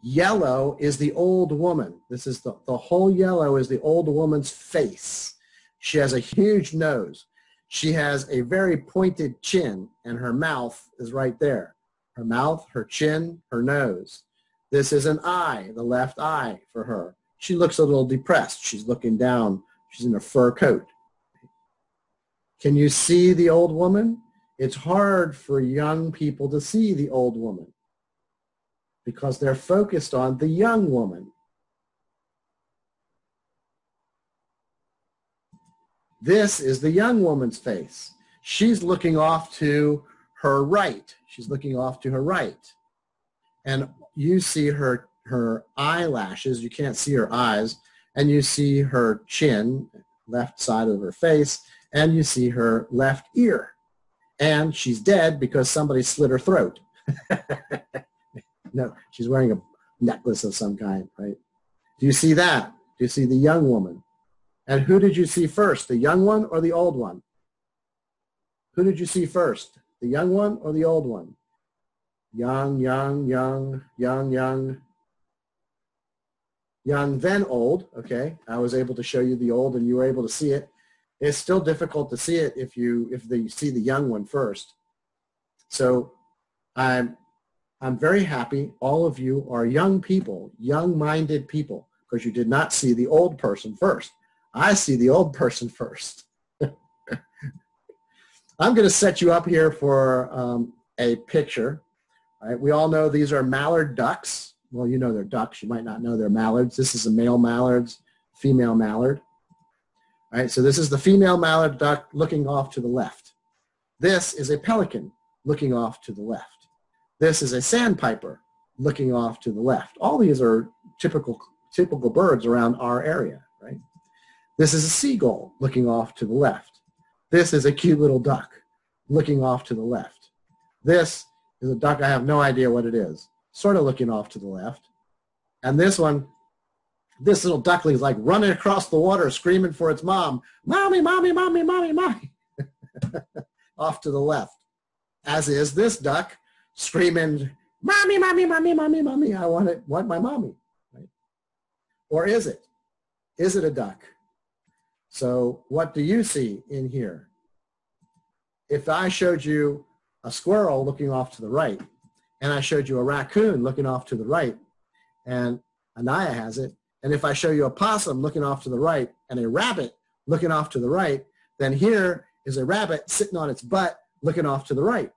yellow is the old woman. This is the, the whole yellow is the old woman's face. She has a huge nose. She has a very pointed chin and her mouth is right there. Her mouth, her chin, her nose. This is an eye, the left eye for her. She looks a little depressed. She's looking down. She's in a fur coat. Can you see the old woman? It's hard for young people to see the old woman because they're focused on the young woman. This is the young woman's face. She's looking off to her right. She's looking off to her right. And you see her her eyelashes. You can't see her eyes. And you see her chin, left side of her face, and you see her left ear. And she's dead because somebody slit her throat. no, she's wearing a necklace of some kind, right? Do you see that? Do you see the young woman? And who did you see first, the young one or the old one? Who did you see first, the young one or the old one? Young, young, young, young, young, young, then old. Okay, I was able to show you the old and you were able to see it. It's still difficult to see it if you if you see the young one first. So I'm I'm very happy all of you are young people, young-minded people, because you did not see the old person first. I see the old person first. I'm going to set you up here for um, a picture. All right, we all know these are mallard ducks well, you know they're ducks. You might not know they're mallards. This is a male mallard, female mallard. All right, so this is the female mallard duck looking off to the left. This is a pelican looking off to the left. This is a sandpiper looking off to the left. All these are typical, typical birds around our area? This is a seagull looking off to the left. This is a cute little duck looking off to the left. This is a duck, I have no idea what it is sort of looking off to the left. And this one, this little duckling is like running across the water screaming for its mom, mommy, mommy, mommy, mommy, mommy, off to the left. As is this duck screaming, mommy, mommy, mommy, mommy, mommy, I want it, want my mommy. Right? Or is it? Is it a duck? So what do you see in here? If I showed you a squirrel looking off to the right, and I showed you a raccoon looking off to the right, and Anaya has it, and if I show you a possum looking off to the right and a rabbit looking off to the right, then here is a rabbit sitting on its butt looking off to the right.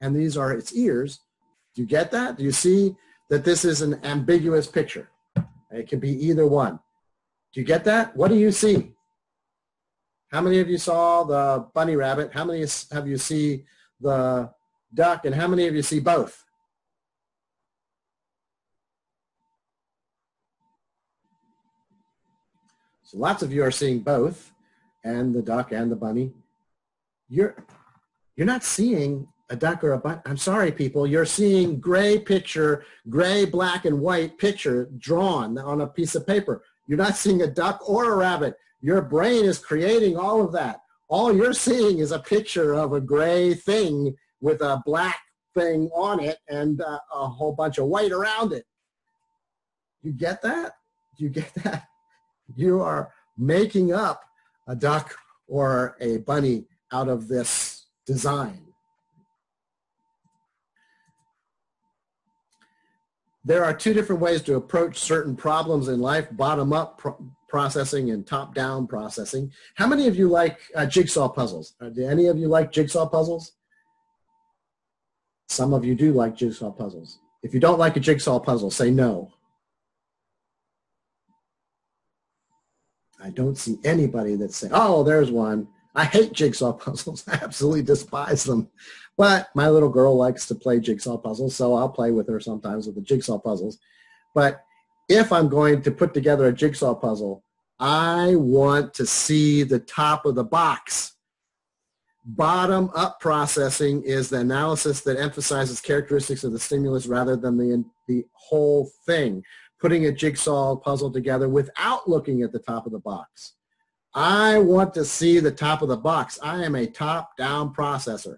And these are its ears. Do you get that? Do you see that this is an ambiguous picture. It can be either one. Do you get that? What do you see? How many of you saw the bunny rabbit? How many have you see the duck? And how many of you see both? So lots of you are seeing both, and the duck and the bunny. You're, you're not seeing a duck or a bunny. I'm sorry, people. You're seeing gray picture, gray, black, and white picture drawn on a piece of paper. You're not seeing a duck or a rabbit. Your brain is creating all of that. All you're seeing is a picture of a gray thing with a black thing on it and uh, a whole bunch of white around it. You get that? You get that? You are making up a duck or a bunny out of this design. There are two different ways to approach certain problems in life, bottom-up processing and top-down processing. How many of you like uh, jigsaw puzzles? Uh, do any of you like jigsaw puzzles? Some of you do like jigsaw puzzles. If you don't like a jigsaw puzzle, say no. I don't see anybody that's saying, oh, there's one. I hate jigsaw puzzles. I absolutely despise them. But my little girl likes to play jigsaw puzzles, so I'll play with her sometimes with the jigsaw puzzles. But if I'm going to put together a jigsaw puzzle, I want to see the top of the box. Bottom up processing is the analysis that emphasizes characteristics of the stimulus rather than the, the whole thing putting a jigsaw puzzle together without looking at the top of the box. I want to see the top of the box. I am a top-down processor.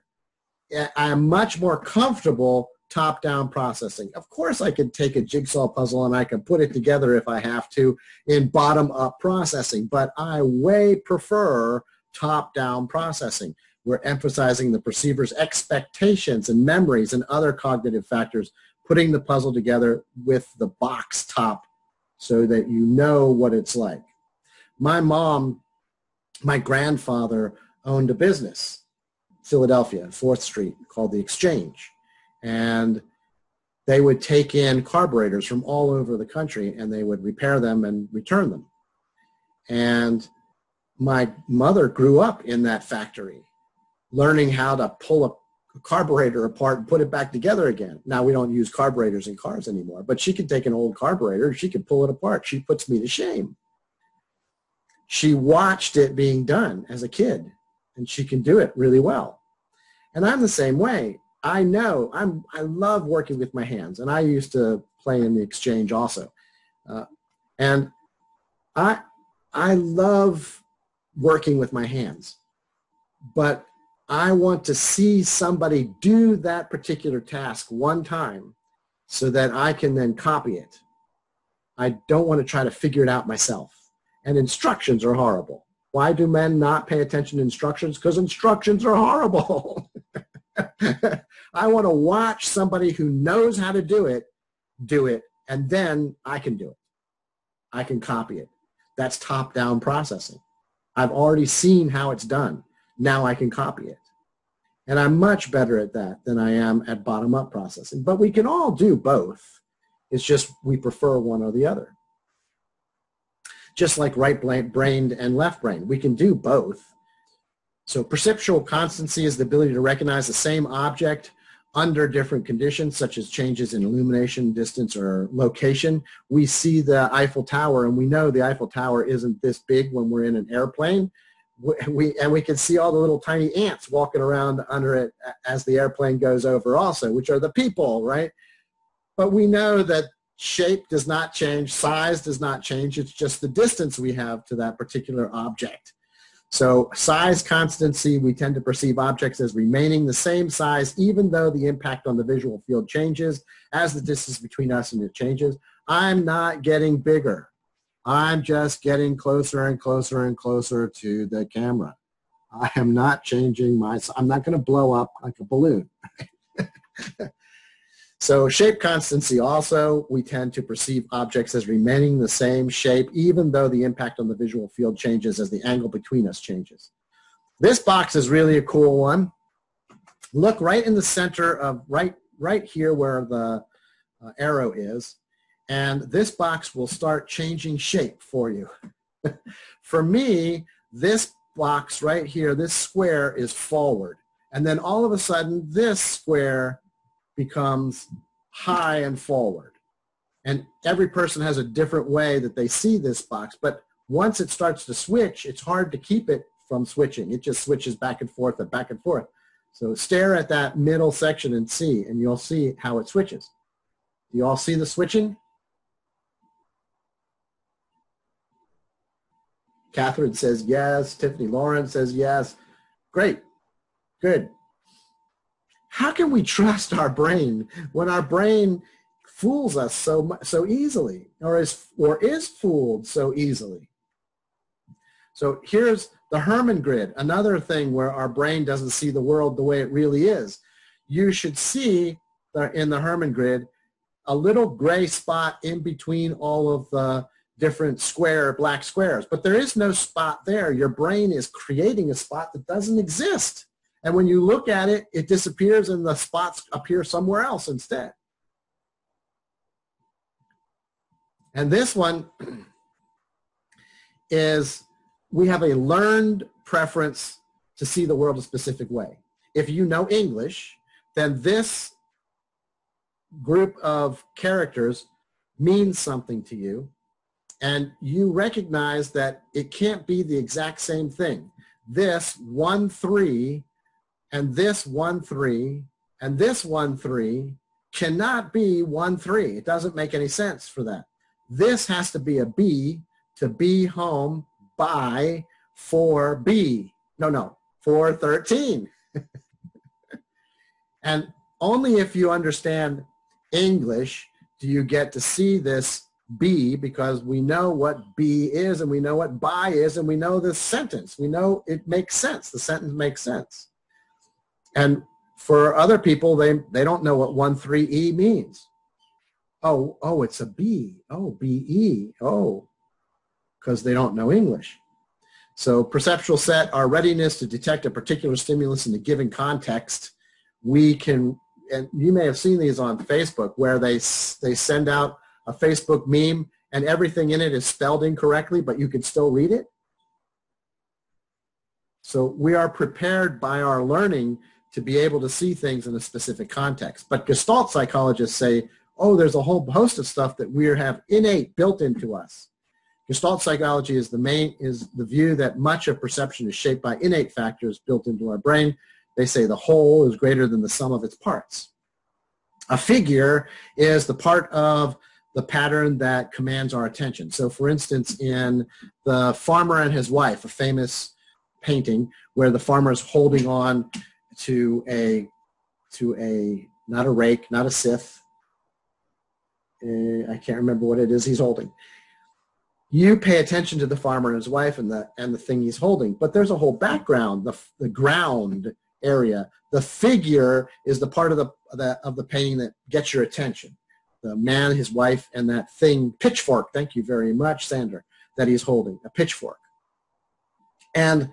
I am much more comfortable top-down processing. Of course, I can take a jigsaw puzzle and I can put it together if I have to in bottom-up processing, but I way prefer top-down processing. We're emphasizing the perceiver's expectations and memories and other cognitive factors putting the puzzle together with the box top so that you know what it's like. My mom, my grandfather owned a business, Philadelphia, 4th Street, called The Exchange. And they would take in carburetors from all over the country and they would repair them and return them. And my mother grew up in that factory, learning how to pull a carburetor apart and put it back together again. Now we don't use carburetors in cars anymore, but she could take an old carburetor, she could pull it apart. She puts me to shame. She watched it being done as a kid and she can do it really well. And I'm the same way. I know I'm, I love working with my hands and I used to play in the exchange also. Uh, and I, I love working with my hands, but I want to see somebody do that particular task one time so that I can then copy it. I don't want to try to figure it out myself. And instructions are horrible. Why do men not pay attention to instructions? Because instructions are horrible. I want to watch somebody who knows how to do it, do it, and then I can do it. I can copy it. That's top-down processing. I've already seen how it's done. Now I can copy it. And I'm much better at that than I am at bottom-up processing. But we can all do both. It's just we prefer one or the other. Just like right-brained and left-brained. We can do both. So perceptual constancy is the ability to recognize the same object under different conditions, such as changes in illumination, distance, or location. We see the Eiffel Tower, and we know the Eiffel Tower isn't this big when we're in an airplane, we and we can see all the little tiny ants walking around under it as the airplane goes over also which are the people right? But we know that shape does not change size does not change. It's just the distance we have to that particular object so size constancy we tend to perceive objects as remaining the same size even though the impact on the visual field changes as the distance between us and it changes i'm not getting bigger I'm just getting closer and closer and closer to the camera. I am not changing my, I'm not going to blow up like a balloon. so shape constancy also, we tend to perceive objects as remaining the same shape even though the impact on the visual field changes as the angle between us changes. This box is really a cool one. Look right in the center of, right, right here where the uh, arrow is, and this box will start changing shape for you. for me, this box right here, this square is forward. And then all of a sudden, this square becomes high and forward. And every person has a different way that they see this box. But once it starts to switch, it's hard to keep it from switching. It just switches back and forth and back and forth. So stare at that middle section and see, and you'll see how it switches. Do you all see the switching? Catherine says yes. Tiffany Lawrence says yes. Great. Good. How can we trust our brain when our brain fools us so so easily or is or is fooled so easily? So here's the Hermann grid, another thing where our brain doesn't see the world the way it really is. You should see in the Hermann grid a little gray spot in between all of the different square black squares. But there is no spot there. Your brain is creating a spot that doesn't exist. And when you look at it, it disappears and the spots appear somewhere else instead. And this one is we have a learned preference to see the world a specific way. If you know English, then this group of characters means something to you and you recognize that it can't be the exact same thing. This 1, 3, and this 1, 3, and this 1, 3 cannot be 1, 3. It doesn't make any sense for that. This has to be a B to be home by 4B. No, no, 413. and only if you understand English do you get to see this B because we know what B is and we know what by is and we know the sentence. We know it makes sense. The sentence makes sense. And for other people, they, they don't know what 1-3-E means. Oh, oh, it's a B. Oh, B-E. Oh, because they don't know English. So perceptual set, our readiness to detect a particular stimulus in a given context, we can, and you may have seen these on Facebook where they, they send out a Facebook meme and everything in it is spelled incorrectly, but you can still read it. So we are prepared by our learning to be able to see things in a specific context. But Gestalt psychologists say, oh, there's a whole host of stuff that we have innate built into us. Gestalt psychology is the main is the view that much of perception is shaped by innate factors built into our brain. They say the whole is greater than the sum of its parts. A figure is the part of the pattern that commands our attention. So for instance, in The Farmer and His Wife, a famous painting where the farmer is holding on to a, to a, not a rake, not a scythe, uh, I can't remember what it is he's holding. You pay attention to the farmer and his wife and the, and the thing he's holding, but there's a whole background, the, the ground area. The figure is the part of the, the, of the painting that gets your attention the man, his wife, and that thing, pitchfork, thank you very much, Sandra, that he's holding, a pitchfork. And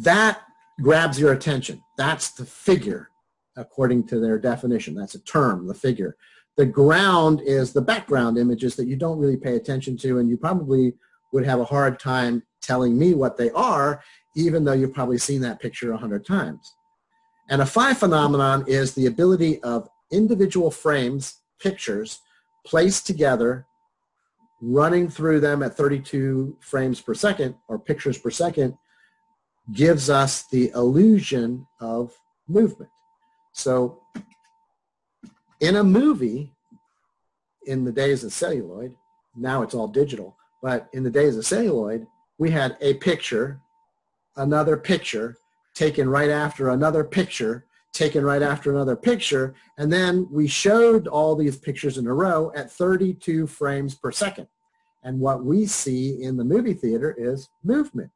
that grabs your attention. That's the figure, according to their definition. That's a term, the figure. The ground is the background images that you don't really pay attention to, and you probably would have a hard time telling me what they are, even though you've probably seen that picture a hundred times. And a phi phenomenon is the ability of individual frames pictures placed together, running through them at 32 frames per second or pictures per second gives us the illusion of movement. So in a movie, in the days of celluloid, now it's all digital, but in the days of celluloid, we had a picture, another picture, taken right after another picture, taken right after another picture. And then we showed all these pictures in a row at 32 frames per second. And what we see in the movie theater is movement.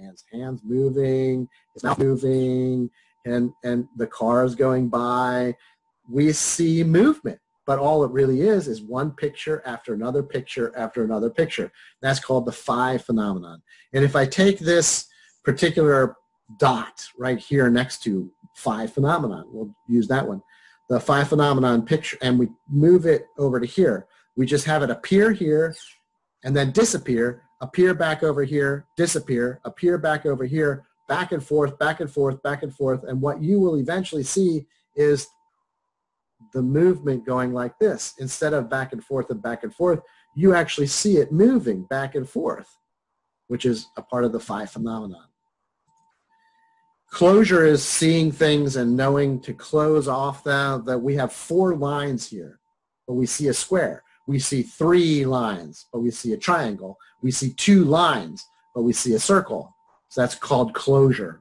Man's hands moving, his mouth moving, and, and the cars going by. We see movement. But all it really is is one picture after another picture after another picture. That's called the phi phenomenon. And if I take this particular dot right here next to phi phenomenon. We'll use that one. the phi phenomenon picture and we move it over to here, we just have it appear here and then disappear, appear back over here, disappear, appear back over here, back and forth, back and forth, back and forth. And what you will eventually see is the movement going like this. Instead of back and forth and back and forth, you actually see it moving back and forth, which is a part of the phi phenomenon. Closure is seeing things and knowing to close off them. That we have four lines here, but we see a square. We see three lines, but we see a triangle. We see two lines, but we see a circle. So that's called closure.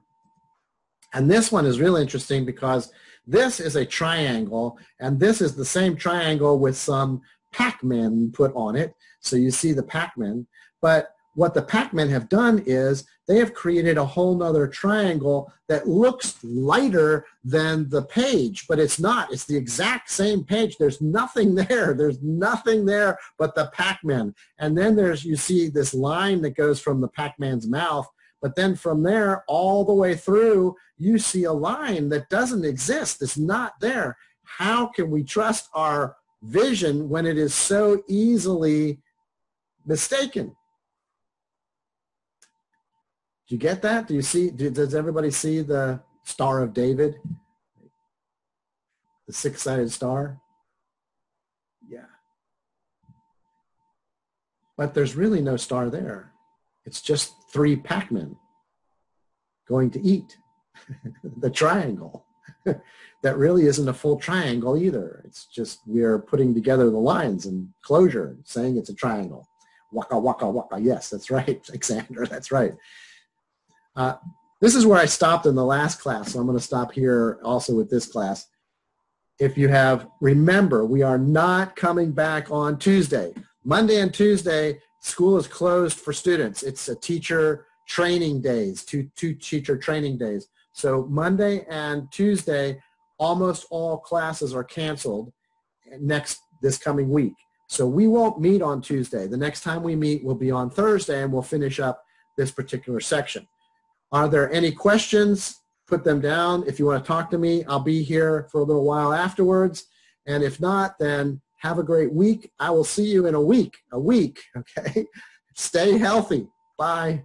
And this one is really interesting because this is a triangle, and this is the same triangle with some Pac-Man put on it. So you see the Pac-Man. But what the Pac-Men have done is they have created a whole nother triangle that looks lighter than the page, but it's not. It's the exact same page. There's nothing there. There's nothing there but the Pac-Man. And then there's, you see this line that goes from the Pac-Man's mouth, but then from there all the way through, you see a line that doesn't exist. It's not there. How can we trust our vision when it is so easily mistaken? Do you get that? Do you see, do, does everybody see the Star of David? The six-sided star? Yeah. But there's really no star there. It's just three Pac-Men going to eat the triangle. that really isn't a full triangle either. It's just we're putting together the lines and closure, saying it's a triangle. Waka, waka, waka. Yes, that's right, Alexander. That's right. Uh, this is where I stopped in the last class, so I'm going to stop here also with this class. If you have, remember, we are not coming back on Tuesday. Monday and Tuesday, school is closed for students. It's a teacher training days, two, two teacher training days. So Monday and Tuesday, almost all classes are canceled next this coming week. So we won't meet on Tuesday. The next time we meet will be on Thursday and we'll finish up this particular section. Are there any questions? Put them down. If you want to talk to me, I'll be here for a little while afterwards. And if not, then have a great week. I will see you in a week, a week, okay? Stay healthy. Bye.